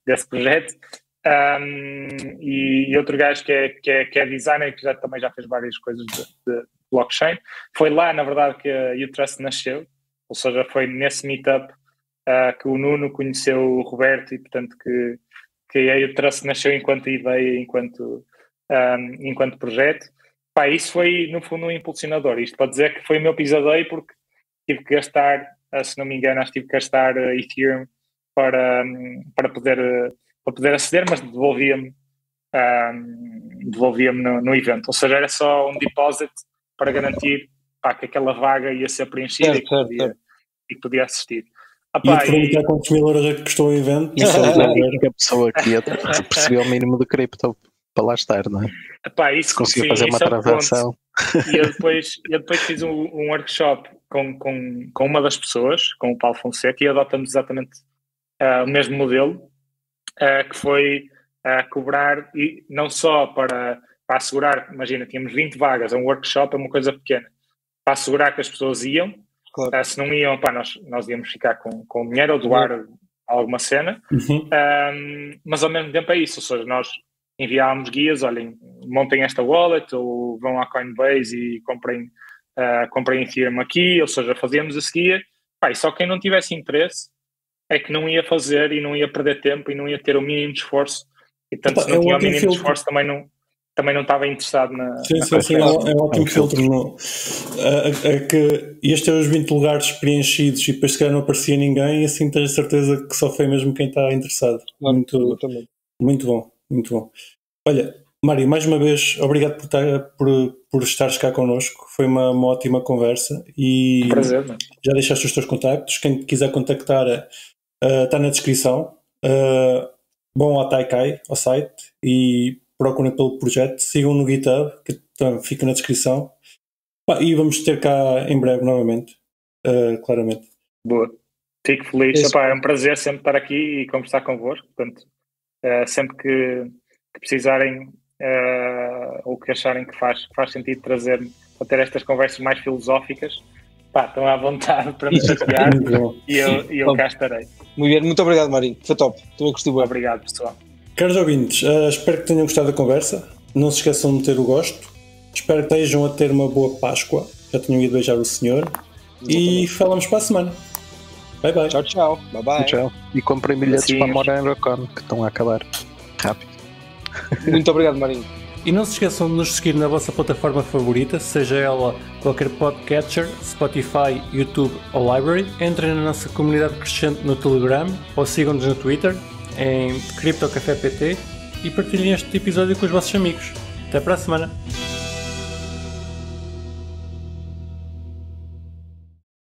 desse projeto. Um, e, e, outro gajo que é, que é, que é designer que já, também já fez várias coisas de, de blockchain. Foi lá, na verdade, que a Utrust nasceu, ou seja, foi nesse meetup uh, que o Nuno conheceu o Roberto e, portanto, que, que a Trace nasceu enquanto ideia, enquanto, um, enquanto projeto. Pá, isso foi, no fundo, um impulsionador. Isto para dizer que foi o meu pisadeio porque tive que gastar, uh, se não me engano, acho que tive que gastar Ethereum para, para, poder, para poder aceder, mas devolvia-me um, devolvia-me no, no, evento. Ou seja, era só um deposit para garantir pá, que aquela vaga ia ser preenchida certo, e, que podia, e que podia assistir. E perguntar e... quantos mil euros é que custou o evento. Não sei que a pessoa aqui percebeu o mínimo de cripto para lá estar, não é? Apá, isso, conseguiu fazer uma é transação. e eu depois, eu depois fiz um, um, workshop com, com, com uma das pessoas, com o Paulo Fonseca, e adotamos exatamente uh, o mesmo modelo, uh, que foi uh, cobrar, e não só para, para assegurar, imagina, tínhamos 20 vagas, um workshop é uma coisa pequena, para assegurar que as pessoas iam, Claro. Uh, se não iam, pá, nós, nós íamos ficar com, com o dinheiro ou doar uhum. alguma cena, uhum. um, mas ao mesmo tempo é isso, ou seja, nós enviávamos guias, olhem, montem esta wallet ou vão à Coinbase e comprem, uh, comprem Ethereum aqui, ou seja, fazíamos esse guia, pá, e só quem não tivesse interesse é que não ia fazer e não ia perder tempo e não ia ter o mínimo de esforço, e tanto se não tinha o mínimo de esforço também não, também não estava interessado na. Sim, na sim, sim, é, um, é um ótimo filtro. No, é, é que ias ter os 20 lugares preenchidos e depois se calhar não aparecia ninguém, e assim tens certeza que só foi mesmo quem está interessado. Muito, muito bom, muito bom. Olha, Mário, mais uma vez, obrigado por, estar, por, por estares cá connosco. Foi uma, uma ótima conversa e um prazer, já deixaste os teus contactos. Quem te quiser contactar uh, está na descrição. Uh, bom ao Taikai, ao site, e procurem pelo projeto, sigam no GitHub, que fica na descrição. E vamos ter cá em breve novamente, uh, claramente. Boa. Fico feliz. Epá, é um prazer sempre estar aqui e conversar convosco. Portanto, uh, sempre que, que precisarem uh, ou que acharem que faz, que faz sentido trazer para ter estas conversas mais filosóficas, pá, estão à vontade para me chatear e eu, e eu cá estarei. Muito bem, muito obrigado, Marinho. Foi top. Também gostei Obrigado, pessoal. Caros ouvintes, uh, espero que tenham gostado da conversa. Não se esqueçam de meter o gosto. Espero que estejam a ter uma boa Páscoa. Já tenham ido beijar o Senhor. Exatamente. E falamos para a semana. Bye bye. Tchau, tchau. Bye bye. Tchau. E comprem bilhetes Sim. para Morar em Rocon, que estão a acabar. Rápido. Muito obrigado, Marinho. E não se esqueçam de nos seguir na vossa plataforma favorita, seja ela qualquer podcatcher, Spotify, YouTube ou Library. Entrem na nossa comunidade crescente no Telegram ou sigam-nos no Twitter em CryptoCafé PT e partilhem este episódio com os vossos amigos. Até para a semana!